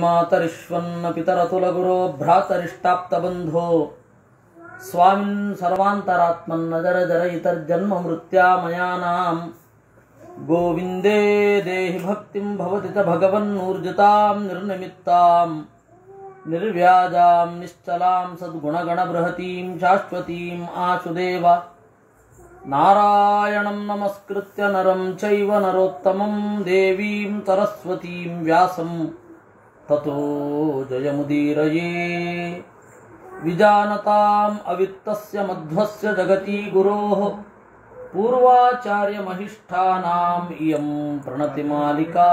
मातरिष्वन्न बंधो स्वामिन सर्वांतरात्मन नज़र जर इतर्जन्म मृत्या मयानाम् गोविन्दे देहि भक्तिं भवति त भगवन्नूर्जितां निर्निमित्तां निर्व्याजां, निश्चलां सद्गुणगणबृहतीं, शाश्वतीम् आशुदेव नारायण नमस्कृत्य नरम चैव नरोत्तमं देवीं सरस्वतीं व्यासम्। ततो जयमुदीरये। विजानताम् अवित्तस्य मध्वस्य जगती गुरोः। पूर्वाचार्यमहिष्ठानाम् इयं प्रणतिमालिका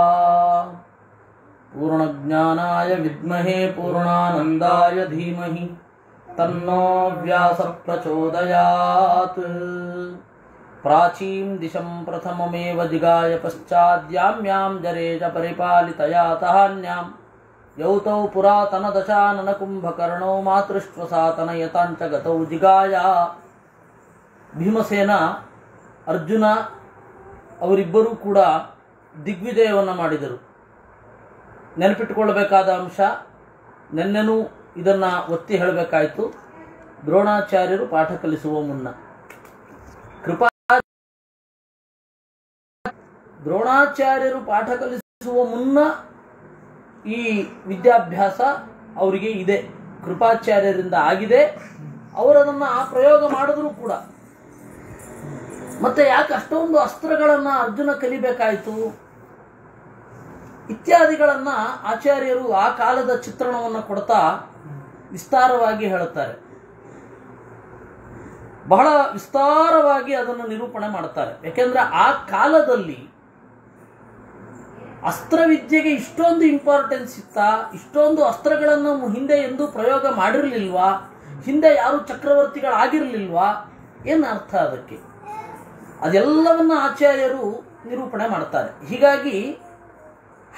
पूर्णज्ञानाय विद्महे पूर्णानन्दाय धीमहि। तन्नो व्यासप्रचोदयात्। प्राचीं दिशं प्रथममेव जिगाय पश्चाद्याम्यां जरेज परिपालितया तहान्याम्। ಯೌತೌ ಪುರಾತನ ದಶಾನನ ಕುಂಭಕರ್ಣೋ ಮಾತೃಶ್ವಸಾತನ ಯತಾಂಚ ಗತೌ ಜಿಗಾಯ ಭೀಮಸೇನ ಅರ್ಜುನ ಅವರಿಬ್ಬರೂ ಕೂಡ ದಿಗ್ವಿಜಯವನ್ನು ಮಾಡಿದರು. ನೆನಪಿಟ್ಟುಕೊಳ್ಳಬೇಕಾದ ಅಂಶ, ನೆನ್ನೆನೂ ಇದನ್ನು ಒತ್ತಿ ಹೇಳಬೇಕಾಯಿತು. ದ್ರೋಣಾಚಾರ್ಯರು ಪಾಠ ಕಲಿಸುವ ಮುನ್ನ. ಕೃಪಾ ದ್ರೋಣಾಚಾರ್ಯರು ಪಾಠ ಕಲಿಸುವ ಮುನ್ನ ಈ ವಿದ್ಯಾಭ್ಯಾಸ ಅವರಿಗೆ ಇದೆ. ಕೃಪಾಚಾರ್ಯರಿಂದ ಆಗಿದೆ. ಅವರದನ್ನು ಆ ಪ್ರಯೋಗ ಮಾಡಿದ್ರು ಕೂಡ. ಮತ್ತೆ ಯಾಕೆ ಅಷ್ಟೊಂದು ಅಸ್ತ್ರಗಳನ್ನ ಅರ್ಜುನ ಕಲಿಬೇಕಾಯಿತು? ಇತ್ಯಾದಿಗಳನ್ನ ಆಚಾರ್ಯರು ಆ ಕಾಲದ ಚಿತ್ರಣವನ್ನು ಕೊಡ್ತಾ ವಿಸ್ತಾರವಾಗಿ ಹೇಳುತ್ತಾರೆ. ಬಹಳ ವಿಸ್ತಾರವಾಗಿ ಅದನ್ನು ನಿರೂಪಣೆ ಮಾಡ್ತಾರೆ. ಯಾಕೆಂದ್ರೆ ಆ ಕಾಲದಲ್ಲಿ ಅಸ್ತ್ರವಿದ್ಯೆಗೆ ಇಷ್ಟೊಂದು ಇಂಪಾರ್ಟೆನ್ಸ್ ಇತ್ತಾ? ಇಷ್ಟೊಂದು ಅಸ್ತ್ರಗಳನ್ನು ಹಿಂದೆ ಎಂದು ಪ್ರಯೋಗ ಮಾಡಿರಲಿಲ್ವಾ? ಹಿಂದೆ ಯಾರು ಚಕ್ರವರ್ತಿಗಳಾಗಿರಲಿಲ್ವಾ? ಏನು ಅರ್ಥ ಅದಕ್ಕೆ? ಅದೆಲ್ಲವನ್ನ ಆಚಾರ್ಯರು ನಿರೂಪಣೆ ಮಾಡ್ತಾರೆ. ಹೀಗಾಗಿ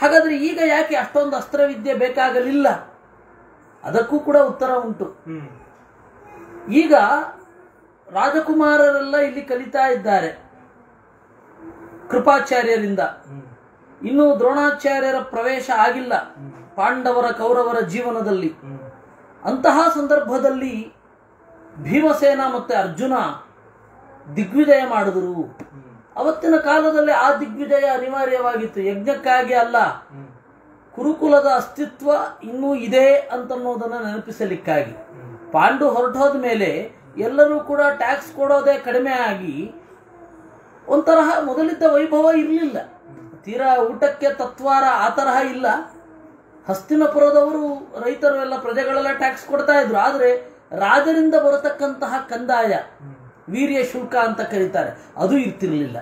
ಹಾಗಾದ್ರೆ ಈಗ ಯಾಕೆ ಅಷ್ಟೊಂದು ಅಸ್ತ್ರವಿದ್ಯೆ ಬೇಕಾಗಲಿಲ್ಲ? ಅದಕ್ಕೂ ಕೂಡ ಉತ್ತರ ಉಂಟು. ಈಗ ರಾಜಕುಮಾರರೆಲ್ಲ ಇಲ್ಲಿ ಕಲಿತಾ ಇದ್ದಾರೆ. ಕೃಪಾಚಾರ್ಯರಿಂದ. ಇನ್ನು ದ್ರೋಣಾಚಾರ್ಯರ ಪ್ರವೇಶ ಆಗಿಲ್ಲ. ಪಾಂಡವರ ಕೌರವರ ಜೀವನದಲ್ಲಿ. ಅಂತಹ ಸಂದರ್ಭದಲ್ಲಿ ಭೀಮಸೇನ ಮತ್ತೆ ಅರ್ಜುನ ದಿಗ್ವಿಜಯ ಮಾಡಿದರು. ಅವತ್ತಿನ ಕಾಲದಲ್ಲಿ ಆ ದಿಗ್ವಿಜಯ ಅನಿವಾರ್ಯವಾಗಿತ್ತು. ಯಜ್ಞಕ್ಕಾಗಿ ಅಲ್ಲ, ಕುರುಕುಲದ ಅಸ್ತಿತ್ವ ಇನ್ನೂ ಇದೆ ಅಂತನ್ನೋದನ್ನು ನೆನಪಿಸಲಿಕ್ಕಾಗಿ. ಪಾಂಡು ಹೊರಟೋದ ಮೇಲೆ ಎಲ್ಲರೂ ಕೂಡ ಟ್ಯಾಕ್ಸ್ ಕೊಡೋದೇ ಕಡಿಮೆ ಆಗಿ ಒಂತರಹ ಮೊದಲಿದ್ದ ವೈಭವ ಇರಲಿಲ್ಲ. ತೀರಾ ಊಟಕ್ಕೆ ತತ್ವಾರ ಆ ತರಹ ಇಲ್ಲ. ಹಸ್ತಿನಪುರದವರು ರೈತರು ಎಲ್ಲ ಪ್ರಜೆಗಳೆಲ್ಲ ಟ್ಯಾಕ್ಸ್ ಕೊಡ್ತಾ ಇದ್ರು. ಆದರೆ ರಾಜರಿಂದ ಬರತಕ್ಕಂತಹ ಕಂದಾಯ, ವೀರ್ಯ ಶುಲ್ಕ ಅಂತ ಕರೀತಾರೆ. ಅದು ಇರ್ತಿರಲಿಲ್ಲ.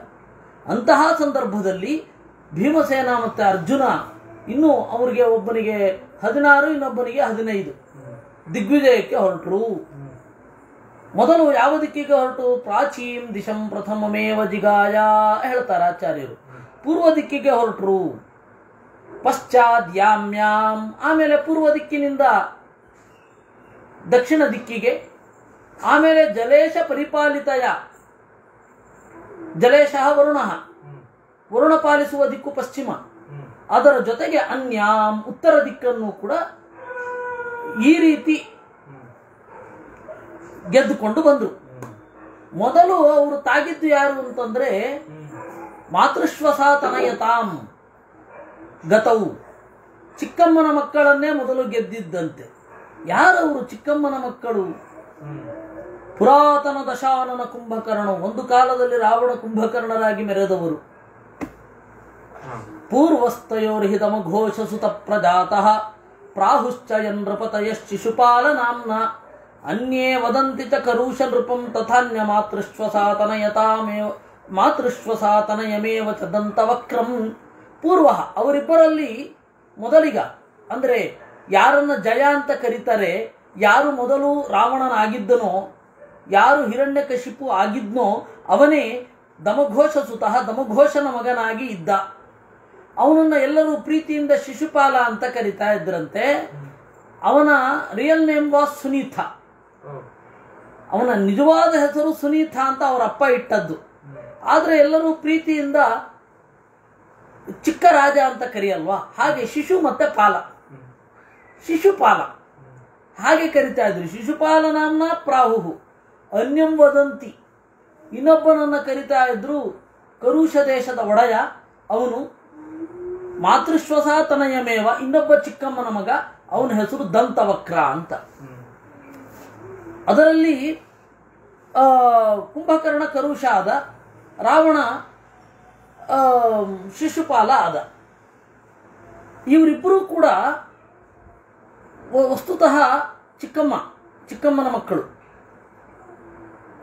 ಅಂತಹ ಸಂದರ್ಭದಲ್ಲಿ ಭೀಮಸೇನ ಮತ್ತು ಅರ್ಜುನ ಇನ್ನು ಅವರಿಗೆ ಒಬ್ಬನಿಗೆ ಹದಿನಾರು, ಇನ್ನೊಬ್ಬನಿಗೆ ಹದಿನೈದು. ದಿಗ್ವಿಜಯಕ್ಕೆ ಹೊರಟರು. ಮೊದಲು ಯಾವ ದಿಕ್ಕಿಗೆ ಹೊರಟು ಪ್ರಾಚೀಂ ದಿಶಂ ಪ್ರಥಮಮೇವ ಜಿಗಾಯ ಹೇಳ್ತಾರೆ ಆಚಾರ್ಯರು. ಪೂರ್ವ ದಿಕ್ಕಿಗೆ ಹೊರಟರು. ಪಶ್ಚಾತ್ ಯಾಮ್ಯಾಮ್. ಆಮೇಲೆ ಪೂರ್ವ ದಿಕ್ಕಿನಿಂದ ದಕ್ಷಿಣ ದಿಕ್ಕಿಗೆ, ಆಮೇಲೆ ಜಲೇಶ ಪರಿಪಾಲಿತಯ. ಜಲೇಶ ವರುಣ. ವರುಣ ಪಾಲಿಸುವ ದಿಕ್ಕು ಪಶ್ಚಿಮ. ಅದರ ಜೊತೆಗೆ ಅನ್ಯಾಂ ಉತ್ತರ ದಿಕ್ಕನ್ನು ಕೂಡ ಈ ರೀತಿ ಗೆದ್ದುಕೊಂಡು ಬಂದರು. ಮೊದಲು ಅವರು ತಾಗಿದ್ದು ಯಾರು ಅಂತಂದ್ರೆ ಮಾತೃಶ್ವಸಾತನಯತಾಂ. ಗತವು ಚಿಕ್ಕಮ್ಮನ ಮಕ್ಕಳನ್ನೇ ಮೊದಲು ಗೆದ್ದಿದ್ದಂತೆ. ಯಾರವರು ಚಿಕ್ಕಮ್ಮನ ಮಕ್ಕಳು? ಪುರಾತನ ದಶಾನನ ಕುಂಭಕರ್ಣ. ಒಂದು ಕಾಲದಲ್ಲಿ ರಾವಣ ಕುಂಭಕರ್ಣರಾಗಿ ಮೆರೆದವರು. ಪೂರ್ವಸ್ತಯೋರ್ಹಿ ಘೋಷ ಸುತ ಪ್ರಜಾತಃ ಪ್ರಾಹುಶ್ಚ ಯನ್ರಪತಯಶ್ಚಿಶುಪಾಲ ನಾಂನ ಅನ್ಯೇ ವದಂತಿ ಚ ಕರುಷ ನೃಪಂ ತಥಾನ್ಯ ಮಾತೃಶ್ವಸಾತನಯತಾಮೇವ. ಮಾತೃಶ್ವಸಾತನಯಮೇವ ಚ ದಂತವಕ್ರಂ ಪೂರ್ವ ಅವರಿಬ್ಬರಲ್ಲಿ ಮೊದಲಿಗ ಅಂದರೆ ಯಾರನ್ನ ಜಯ ಅಂತ ಕರೀತಾರೆ ಯಾರು ಮೊದಲು ರಾವಣನಾಗಿದ್ದನೋ ಯಾರು ಹಿರಣ್ಯಕಶಿಪು ಆಗಿದ್ನೋ ಅವನೇ ದಮಘೋಷ ಸುತಃ ದಮಘೋಷನ ಮಗನಾಗಿ ಇದ್ದ. ಅವನನ್ನ ಎಲ್ಲರೂ ಪ್ರೀತಿಯಿಂದ ಶಿಶುಪಾಲ ಅಂತ ಕರಿತಾ ಇದ್ರಂತೆ. ಅವನ ರಿಯಲ್ ನೇಮ್ ವಾಸ್ ಸುನೀತ ಅವನ ನಿಜವಾದ ಹೆಸರು ಸುನೀತ ಅಂತ ಅವರ ಅಪ್ಪ ಇಟ್ಟದ್ದು. ಆದ್ರೆ ಎಲ್ಲರೂ ಪ್ರೀತಿಯಿಂದ ಚಿಕ್ಕ ರಾಜ ಅಂತ ಕರೆಯಲ್ವಾ? ಹಾಗೆ ಶಿಶು ಮತ್ತೆ ಪಾಲ. ಶಿಶುಪಾಲ ಹಾಗೆ ಕರಿತಾ ಇದ್ರು. ಶಿಶುಪಾಲ ನಾಮ್ನ ಪ್ರಾಹು ಅನ್ಯಂ ವದಂತಿ. ಇನ್ನೊಬ್ಬನನ್ನು ಕರಿತಾ ಇದ್ರು ಕರುಷ ದೇಶದ ಒಡೆಯ. ಅವನು ಮಾತೃಶ್ವಸಾತನಯಮೇವ. ಇನ್ನೊಬ್ಬ ಚಿಕ್ಕಮ್ಮನ ಮಗ, ಅವನ ಹೆಸರು ದಂತವಕ್ರ ಅಂತ. ಅದರಲ್ಲಿ ಕುಂಭಕರ್ಣ ಕರುಷ ಆದ. ರಾವಣ ಶಿಶುಪಾಲ ಆದ. ಇವರಿಬ್ಬರೂ ಕೂಡ ವಸ್ತುತಃ ಚಿಕ್ಕಮ್ಮ ಚಿಕ್ಕಮ್ಮನ ಮಕ್ಕಳು.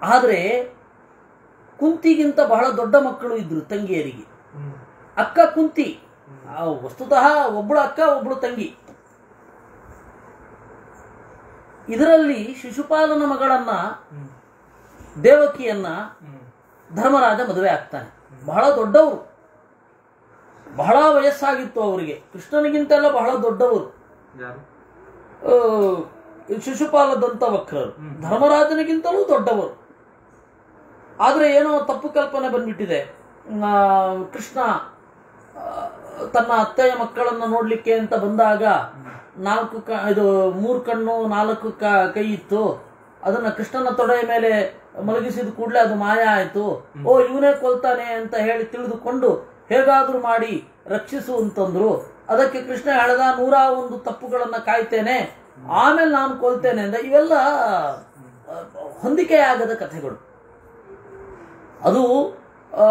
ಆದರೆ ಕುಂತಿಗಿಂತ ಬಹಳ ದೊಡ್ಡ ಮಕ್ಕಳು ಇದ್ರು ತಂಗಿಯರಿಗೆ. ಅಕ್ಕ ಕುಂತಿ ವಸ್ತುತಃ ಒಬ್ಬಳು ಅಕ್ಕ ಒಬ್ಬಳು ತಂಗಿ. ಇದರಲ್ಲಿ ಶಿಶುಪಾಲನ ಮಗಳನ್ನ ದೇವಕಿಯನ್ನ ಧರ್ಮರಾಜ ಮದುವೆ ಆಗ್ತಾನೆ. ಬಹಳ ದೊಡ್ಡವರು. ಬಹಳ ವಯಸ್ಸಾಗಿತ್ತು ಅವರಿಗೆ. ಕೃಷ್ಣನಿಗಿಂತೆಲ್ಲ ಬಹಳ ದೊಡ್ಡವರು. ಶಿಶುಪಾಲ ದಂತವಕ್ರರು ಧರ್ಮರಾಜನಿಗಿಂತಲೂ ದೊಡ್ಡವರು. ಆದರೆ ಏನೋ ತಪ್ಪು ಕಲ್ಪನೆ ಬಂದ್ಬಿಟ್ಟಿದೆ. ಕೃಷ್ಣ ತನ್ನ ಅತ್ತೆಯ ಮಕ್ಕಳನ್ನು ನೋಡ್ಲಿಕ್ಕೆ ಅಂತ ಬಂದಾಗ ನಾಲ್ಕು ಕ ಇದು ಮೂರು ಕಣ್ಣು ನಾಲ್ಕು ಕ ಕೈ ಇತ್ತು. ಅದನ್ನ ಕೃಷ್ಣನ ತೊಡೆಯ ಮೇಲೆ ಮಲಗಿಸಿದ ಕೂಡಲೇ ಅದು ಮಾಯ ಆಯಿತು. ಓ ಇವನೇ ಕೊಲ್ತಾನೆ ಅಂತ ಹೇಳಿ ತಿಳಿದುಕೊಂಡು ಹೇಗಾದ್ರೂ ಮಾಡಿ ರಕ್ಷಿಸು ಅಂತಂದ್ರು. ಅದಕ್ಕೆ ಕೃಷ್ಣ ಹೇಳದ ನೂರ ಒಂದು ತಪ್ಪುಗಳನ್ನ ಕಾಯ್ತೇನೆ. ಆಮೇಲೆ ನಾನು ಕೊಲ್ತೇನೆ ಅಂದ ಇವೆಲ್ಲ ಹೊಂದಿಕೆಯಾಗದ ಕಥೆಗಳು. ಅದು ಆ,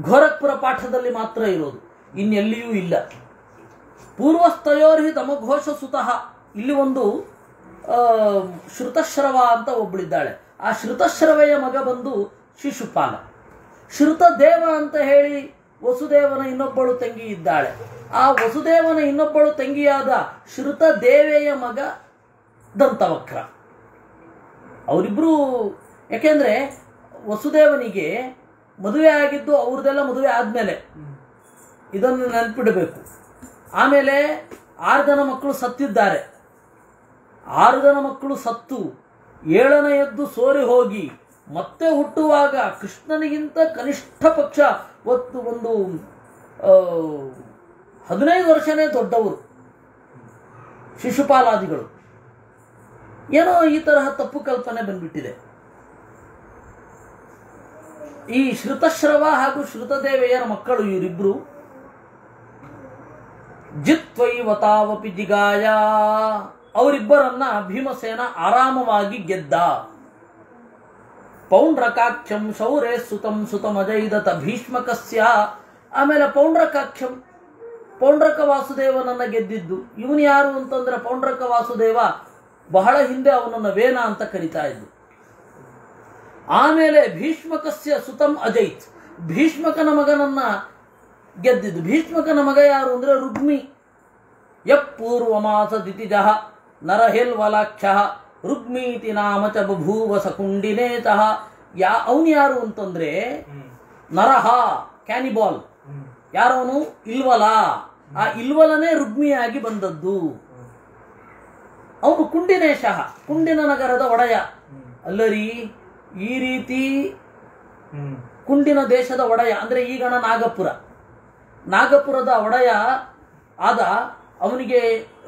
ಗೋರಖ್ಪುರ ಪಾಠದಲ್ಲಿ ಮಾತ್ರ ಇರೋದು. ಇನ್ನೆಲ್ಲಿಯೂ ಇಲ್ಲ. ಪೂರ್ವಸ್ಥಯೋರ್ಹಿ ತಮಘೋಷ ಸುತಃ ಇಲ್ಲಿ ಒಂದು ಶ್ರುತಶ್ರವ ಅಂತ ಒಬ್ಬಳಿದ್ದಾಳೆ ಆ ಶ್ರುತಶ್ರವೆಯ ಮಗ ಬಂದು ಶಿಶುಪಾಲ. ಶ್ರುತದೇವ ಅಂತ ಹೇಳಿ ವಸುದೇವನ ಇನ್ನೊಬ್ಬಳು ತಂಗಿ ಇದ್ದಾಳೆ. ಆ ವಸುದೇವನ ಇನ್ನೊಬ್ಬಳು ತಂಗಿಯಾದ ಶ್ರುತದೇವೆಯ ಮಗ ದಂತವಕ್ರ. ಅವರಿಬ್ರು, ಯಾಕೆಂದ್ರೆ ವಸುದೇವನಿಗೆ ಮದುವೆ ಆಗಿದ್ದು ಅವ್ರದ್ದೆಲ್ಲ ಮದುವೆ ಆದಮೇಲೆ. ಇದನ್ನು ನೆನ್ಪಿಡಬೇಕು. ಆಮೇಲೆ ಆರು ಜನ ಮಕ್ಕಳು ಸತ್ತಿದ್ದಾರೆ. ಆರು ಜನ ಮಕ್ಕಳು ಸತ್ತು ಏಳನೆಯದ್ದು ಸೋರಿ ಹೋಗಿ, ಮತ್ತೆ ಹುಟ್ಟುವಾಗ ಕೃಷ್ಣನಿಗಿಂತ ಕನಿಷ್ಠ ಪಕ್ಷ ಒತ್ತು ಒಂದು ಹದಿನೈದು ವರ್ಷನೇ ದೊಡ್ಡವರು, ಶಿಶುಪಾಲಾದಿಗಳು. ಏನೋ ಈ ತರಹ ತಪ್ಪು ಕಲ್ಪನೆ ಬಂದ್ಬಿಟ್ಟಿದೆ. ಈ ಶ್ರುತಶ್ರವ ಹಾಗೂ ಶ್ರುತದೇವೆಯರ ಮಕ್ಕಳು ಇವರಿಬ್ರು, ಜಿತ್ವೈವತಾವಪಿ ಜಿಗಾಯ ಅವರಿಬ್ಬರನ್ನ ಭೀಮಸೇನ ಆರಾಮವಾಗಿ ಗೆದ್ದ. ಪೌಂಡ್ರಕಾಖ್ಯಂ ಶೌರೇ ಸುತಂ ಸುತಮಜೈದತ ಭೀಷ್ಮಕಸ್ಯ. ಆಮೇಲೆ ಪೌಂಡ್ರಕಾಖ್ಯಂ, ಪೌಂಡ್ರಕ ವಾಸುದೇವನನ್ನ ಗೆದ್ದಿದ್ದು. ಇವನು ಯಾರು ಅಂತಂದ್ರೆ ಪೌಂಡ್ರಕ ವಾಸುದೇವ ಬಹಳ ಹಿಂದೆ ಅವನನ್ನ ವೇನ ಅಂತ ಕರಿತಾ ಇದ್ದು. ಆಮೇಲೆ ಭೀಷ್ಮಕಸ್ಯ ಸುತಂ ಅಜೈತ್. ಭೀಷ್ಮಕನ ಮಗನನ್ನ ಗೆದ್ದಿದ್ದು. ಭೀಷ್ಮಕನ ಮಗ ಯಾರು ಅಂದ್ರೆ ರುಗ್ಮಿ ಯಪ್ಪೂರ್ವಮಾಸ ದಿತಿಜಃ. ನರಹೆಲ್ವಲಾಕ್ಷ ರುಗ್ಮೀತಿ ನಾಮ ಚ ಬಭೂವ ಸಕುಂಡಿನೇತಃ ಯಾ ಅವನು ಯಾರು ಅಂತಂದ್ರೆ ನರಹ ಕ್ಯಾನಿಬಾಲ್. ಯಾರವನು? ಇಲ್ವಲ. ಆ ಇಲ್ವಲನೇ ರುಗ್ಮಿಯಾಗಿ ಬಂದದ್ದು. ಅವನು ಕುಂಡಿನೇಶ ಕುಂಡಿನ ನಗರದ ಒಡೆಯ. ಅಲ್ಲರಿ ಈ ರೀತಿ ಕುಂಡಿನ ದೇಶದ ಒಡೆಯ ಅಂದ್ರೆ ಈಗಣ ನಾಗಪುರ. ನಾಗಪುರದ ಒಡೆಯ ಆದ ಅವನಿಗೆ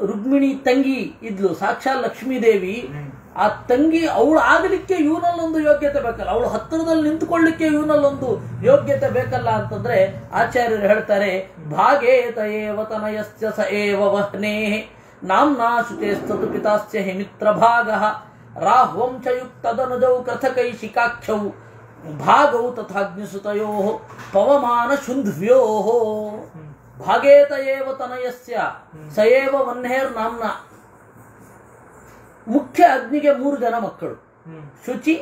ರುಕ್ಮಿಣಿ ತಂಗಿ ಇದ್ಲು ಸಾಕ್ಷಾತ್ ಲಕ್ಷ್ಮೀದೇವಿ ಆ ತಂಗಿ ಅವಳು ಆಗಲಿಕ್ಕೆ ಇವನಲ್ಲೊಂದು ಯೋಗ್ಯತೆ ಬೇಕಲ್ಲ. ಅವಳು ಹತ್ತಿರದಲ್ಲಿ ನಿಂತುಕೊಳ್ಳಿಕ್ಕೆ ಇವನಲ್ಲೊಂದು ಯೋಗ್ಯತೆ ಬೇಕಲ್ಲ ಅಂತಂದ್ರೆ ಆಚಾರ್ಯರು ಹೇಳ್ತಾರೆ ಭಾಗೇತ ಸ ಏವ ವಹ್ನೇ, ನಾಮ್ನಾ ಪಿತಾಸ್ಯ ಹಿ ಮಿತ್ರ ಭಾಗ ರಾಹ್ವಂಶಯುಕ್ತದನುಜೌ ಕಥಕೈ ಶಿಕಾಖ್ಯೌ ಭಾಗೌ ತಥಾಗ್ನಿಸುತಯೋ ಪವಮಾನ ಶುಂಧ್ವ್ಯೋ. ಭಾಗೇತ ಏವ ತನಯಸ್ಯ ಸಯೇವ ವನ್ಹೇರ್ ವನ್ನೇರ್ ನಾಮ್ನ. ಮುಖ್ಯ ಅಗ್ನಿಗೆ ಮೂರು ಜನ ಮಕ್ಕಳು. ಶುಚಿ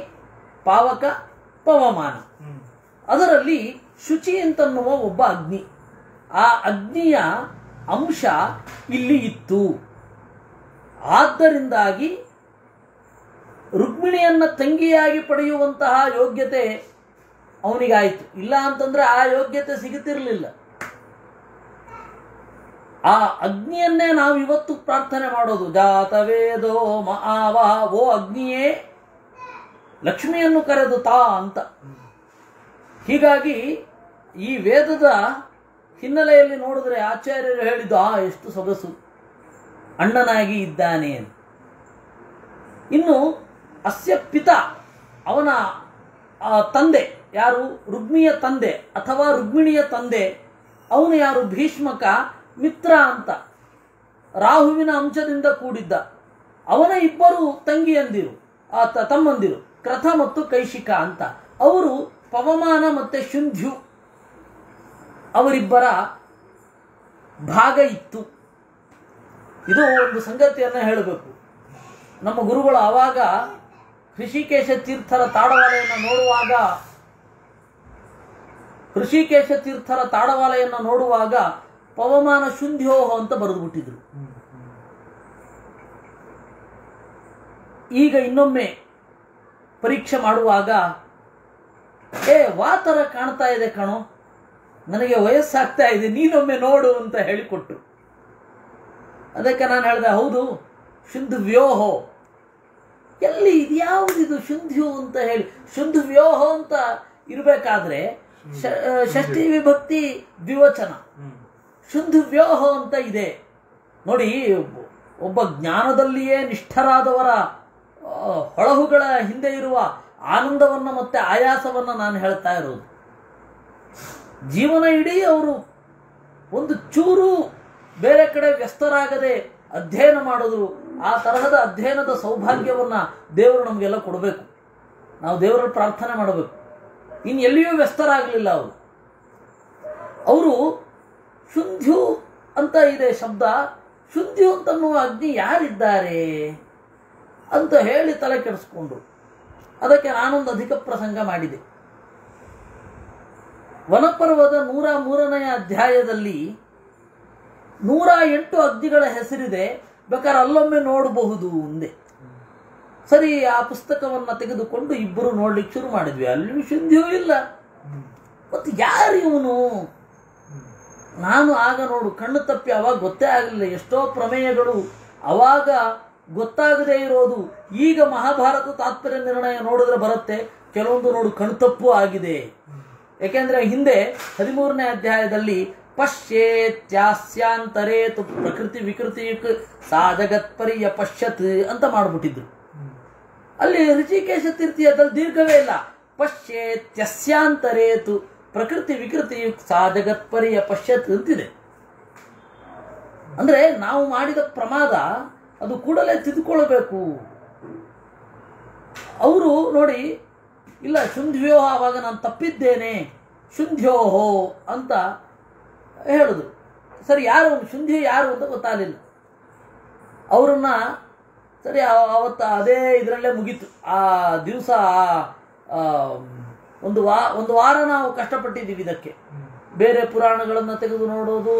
ಪಾವಕ ಪವಮಾನ. ಅದರಲ್ಲಿ ಶುಚಿ ಅಂತನ್ನುವ ಒಬ್ಬ ಅಗ್ನಿ. ಆ ಅಗ್ನಿಯ ಅಂಶ ಇಲ್ಲಿ ಇತ್ತು. ಆದ್ದರಿಂದಾಗಿ ರುಕ್ಮಿಣಿಯನ್ನ ತಂಗಿಯಾಗಿ ಪಡೆಯುವಂತಹ ಯೋಗ್ಯತೆ ಅವನಿಗಾಯಿತು. ಇಲ್ಲ ಅಂತಂದ್ರೆ ಆ ಯೋಗ್ಯತೆ ಸಿಗುತ್ತಿರಲಿಲ್ಲ. ಆ ಅಗ್ನಿಯನ್ನೇ ನಾವು ಇವತ್ತು ಪ್ರಾರ್ಥನೆ ಮಾಡೋದು. ಜಾತವೇದೋ ಮಾವ ಓ ಅಗ್ನಿಯೇ. ಲಕ್ಷ್ಮಿಯನ್ನು ಕರೆದು ತಾ ಅಂತ. ಹೀಗಾಗಿ ಈ ವೇದದ ಹಿನ್ನೆಲೆಯಲ್ಲಿ ನೋಡಿದ್ರೆ ಆಚಾರ್ಯರು ಹೇಳಿದ್ದು, ಆ, ಎಷ್ಟು ಸೊಗಸು. ಅಣ್ಣನಾಗಿ ಇದ್ದಾನೆ. ಇನ್ನು ಅಸ್ಯ ಪಿತ, ಅವನ ತಂದೆ, ಯಾರು? ರುಗ್ಮಿಯ ತಂದೆ ಅಥವಾ ರುಗ್ಮಿಣಿಯ ತಂದೆ. ಅವನು ಯಾರು? ಭೀಷ್ಮಕ. ಮಿತ್ರ ಅಂತ. ರಾಹುವಿನ ಅಂಶದಿಂದ ಕೂಡಿದ್ದ. ಅವನ ಇಬ್ಬರು ತಂಗಿಯಂದಿರು ಆ ತಮ್ಮಂದಿರು ಕ್ರಥ ಮತ್ತು ಕೈಶಿಕ ಅಂತ. ಅವರು ಪವಮಾನ ಮತ್ತೆ ಶುಂಧ್ಯು ಅವರಿಬ್ಬರ ಭಾಗ ಇತ್ತು. ಇದು ಒಂದು ಸಂಗತಿಯನ್ನು ಹೇಳಬೇಕು. ನಮ್ಮ ಗುರುಗಳು ಆವಾಗ ಋಷಿಕೇಶ ತೀರ್ಥರ ತಾಡವಾಲೆಯನ್ನು ನೋಡುವಾಗ, ಋಷಿಕೇಶ ತೀರ್ಥರ ತಾಡವಾಲೆಯನ್ನು ನೋಡುವಾಗ ಪವಮಾನ ಶುಂಧ್ಯೋಹ ಅಂತ ಬರೆದು ಬಿಟ್ಟಿದ್ರು ಈಗ ಇನ್ನೊಮ್ಮೆ ಪರೀಕ್ಷೆ ಮಾಡುವಾಗ, ಏ, ವಾತರ ಕಾಣ್ತಾ ಇದೆ ಕಣೋ. ನನಗೆ ವಯಸ್ಸಾಗ್ತಾ ಇದೆ, ನೀನೊಮ್ಮೆ ನೋಡು ಅಂತ ಹೇಳಿಕೊಟ್ಟು ಅದಕ್ಕೆ ನಾನು ಹೇಳಿದೆ, ಹೌದು ಶುದ್ಧ ವ್ಯೋಹೋ ಎಲ್ಲಿ ಇದ್ಯಾವುದಿದು ಶುಂಧ್ಯು ಅಂತ ಹೇಳಿ. ಶುದ್ಧ ವ್ಯೋಹ ಅಂತ ಇರಬೇಕಾದ್ರೆ ಷಷ್ಠಿ ವಿಭಕ್ತಿ ದ್ವಿವಚನ. ಶುದ್ಧ ವ್ಯೋಹ ಅಂತ ಇದೆ. ನೋಡಿ, ಒಬ್ಬ ಜ್ಞಾನದಲ್ಲಿಯೇ ನಿಷ್ಠರಾದವರ ಹೊಳಹುಗಳ ಹಿಂದೆ ಇರುವ ಆನಂದವನ್ನು ಮತ್ತೆ ಆಯಾಸವನ್ನು ನಾನು ಹೇಳ್ತಾ ಇರೋದು. ಜೀವನ ಇಡೀ ಅವರು ಒಂದು ಚೂರು ಬೇರೆ ಕಡೆ ವ್ಯಸ್ತರಾಗದೆ ಅಧ್ಯಯನ ಮಾಡಿದ್ರು ಆ ತರಹದ ಅಧ್ಯಯನದ ಸೌಭಾಗ್ಯವನ್ನ ದೇವರು ನಮಗೆಲ್ಲ ಕೊಡಬೇಕು. ನಾವು ದೇವರಲ್ಲಿ ಪ್ರಾರ್ಥನೆ ಮಾಡಬೇಕು. ಇನ್ನು ಎಲ್ಲಿಯೂ ವ್ಯಸ್ತರಾಗಲಿಲ್ಲ ಅವರು. ಅವರು ಶುಂಧ್ಯು ಅಂತ ಇದೆ ಶಬ್ದ. ಶುಂಧ್ಯು ಅಂತನ್ನುವ ಅಗ್ನಿ ಯಾರಿದ್ದಾರೆ? ಅಂತ ಹೇಳಿ ತಲೆ ಕೆಡಿಸ್ಕೊಂಡ್ರು ಅದಕ್ಕೆ ನಾನೊಂದು ಅಧಿಕ ಪ್ರಸಂಗ ಮಾಡಿದೆ. ವನಪರ್ವದ ನೂರ ಮೂರನೆಯ ಅಧ್ಯಾಯದಲ್ಲಿ ನೂರ ಎಂಟು ಅಗ್ನಿಗಳ ಹೆಸರಿದೆ. ಬೇಕಾದ್ರೆ ಅಲ್ಲೊಮ್ಮೆ ನೋಡಬಹುದು ಮುಂದೆ ಸರಿ, ಆ ಪುಸ್ತಕವನ್ನು ತೆಗೆದುಕೊಂಡು ಇಬ್ಬರು ನೋಡ್ಲಿಕ್ಕೆ ಶುರು ಮಾಡಿದ್ವಿ. ಅಲ್ಲಿ ಶುದ್ಧಿಯೂ ಇಲ್ಲ. ಮತ್ತು ಯಾರು ಇವನು ನಾನು ಆಗ ನೋಡು, ಕಣ್ಣು ತಪ್ಪಿ ಅವಾಗ ಗೊತ್ತೇ ಆಗಲಿಲ್ಲ. ಎಷ್ಟೋ ಪ್ರಮೇಯಗಳು ಅವಾಗ ಗೊತ್ತಾಗದೇ ಇರೋದು. ಈಗ ಮಹಾಭಾರತ ತಾತ್ಪರ್ಯ ನಿರ್ಣಯ ನೋಡಿದ್ರೆ ಬರುತ್ತೆ. ಕೆಲವೊಂದು ನೋಡು ಕಣ್ತಪ್ಪು ಆಗಿದೆ. ಯಾಕೆಂದ್ರೆ ಹಿಂದೆ ಹದಿಮೂರನೇ ಅಧ್ಯಾಯದಲ್ಲಿ ಪಶ್ಯೇತ್ಯಾಸ್ಯಾಂತರೇತು ಪ್ರಕೃತಿ ವಿಕೃತಿ ಸಾ ಜಗತ್ಪರ್ಯ ಪಶ್ಯತ್ ಅಂತ ಮಾಡ್ಬಿಟ್ಟಿದ್ರು. ಅಲ್ಲಿ ಋಷಿಕೇಶ ತೀರ್ಥಿಯದಲ್ಲಿ ದೀರ್ಘವೇ ಇಲ್ಲ. ಪಶ್ಯೇತ್ಯಸ್ಯಾಂತರೇತು ಪ್ರಕೃತಿ ವಿಕೃತಿ ಸಾ ಜಗತ್ಪರಿಯ ಪಶ್ಯತ್ ಅಂತಿದೆ. ಅಂದರೆ ನಾವು ಮಾಡಿದ ಪ್ರಮಾದ ಅದು ಕೂಡಲೇ ತಿದ್ದುಕೊಳ್ಳಬೇಕು. ಅವರು ನೋಡಿ, ಇಲ್ಲ ಶುಂಧ್ಯೋಹ ಆವಾಗ ನಾನು ತಪ್ಪಿದ್ದೇನೆ ಶುಂಧ್ಯೋಹೋ ಅಂತ ಹೇಳಿದ್ರು ಸರಿ, ಯಾರು ಶುಂಧಿ ಶುಂಧ್ಯ ಯಾರು ಅಂತ ಗೊತ್ತಾಗಲಿಲ್ಲ. ಅವರನ್ನ ಸರಿ ಅವತ್ತು ಅದೇ ಇದರಲ್ಲೇ ಮುಗೀತು. ಆ ದಿವಸ ಒಂದು ವಾ, ಒಂದು ವಾರ ನಾವು ಕಷ್ಟಪಟ್ಟಿದ್ದೀವಿ ಇದಕ್ಕೆ. ಬೇರೆ ಪುರಾಣಗಳನ್ನು ತೆಗೆದು ನೋಡೋದು,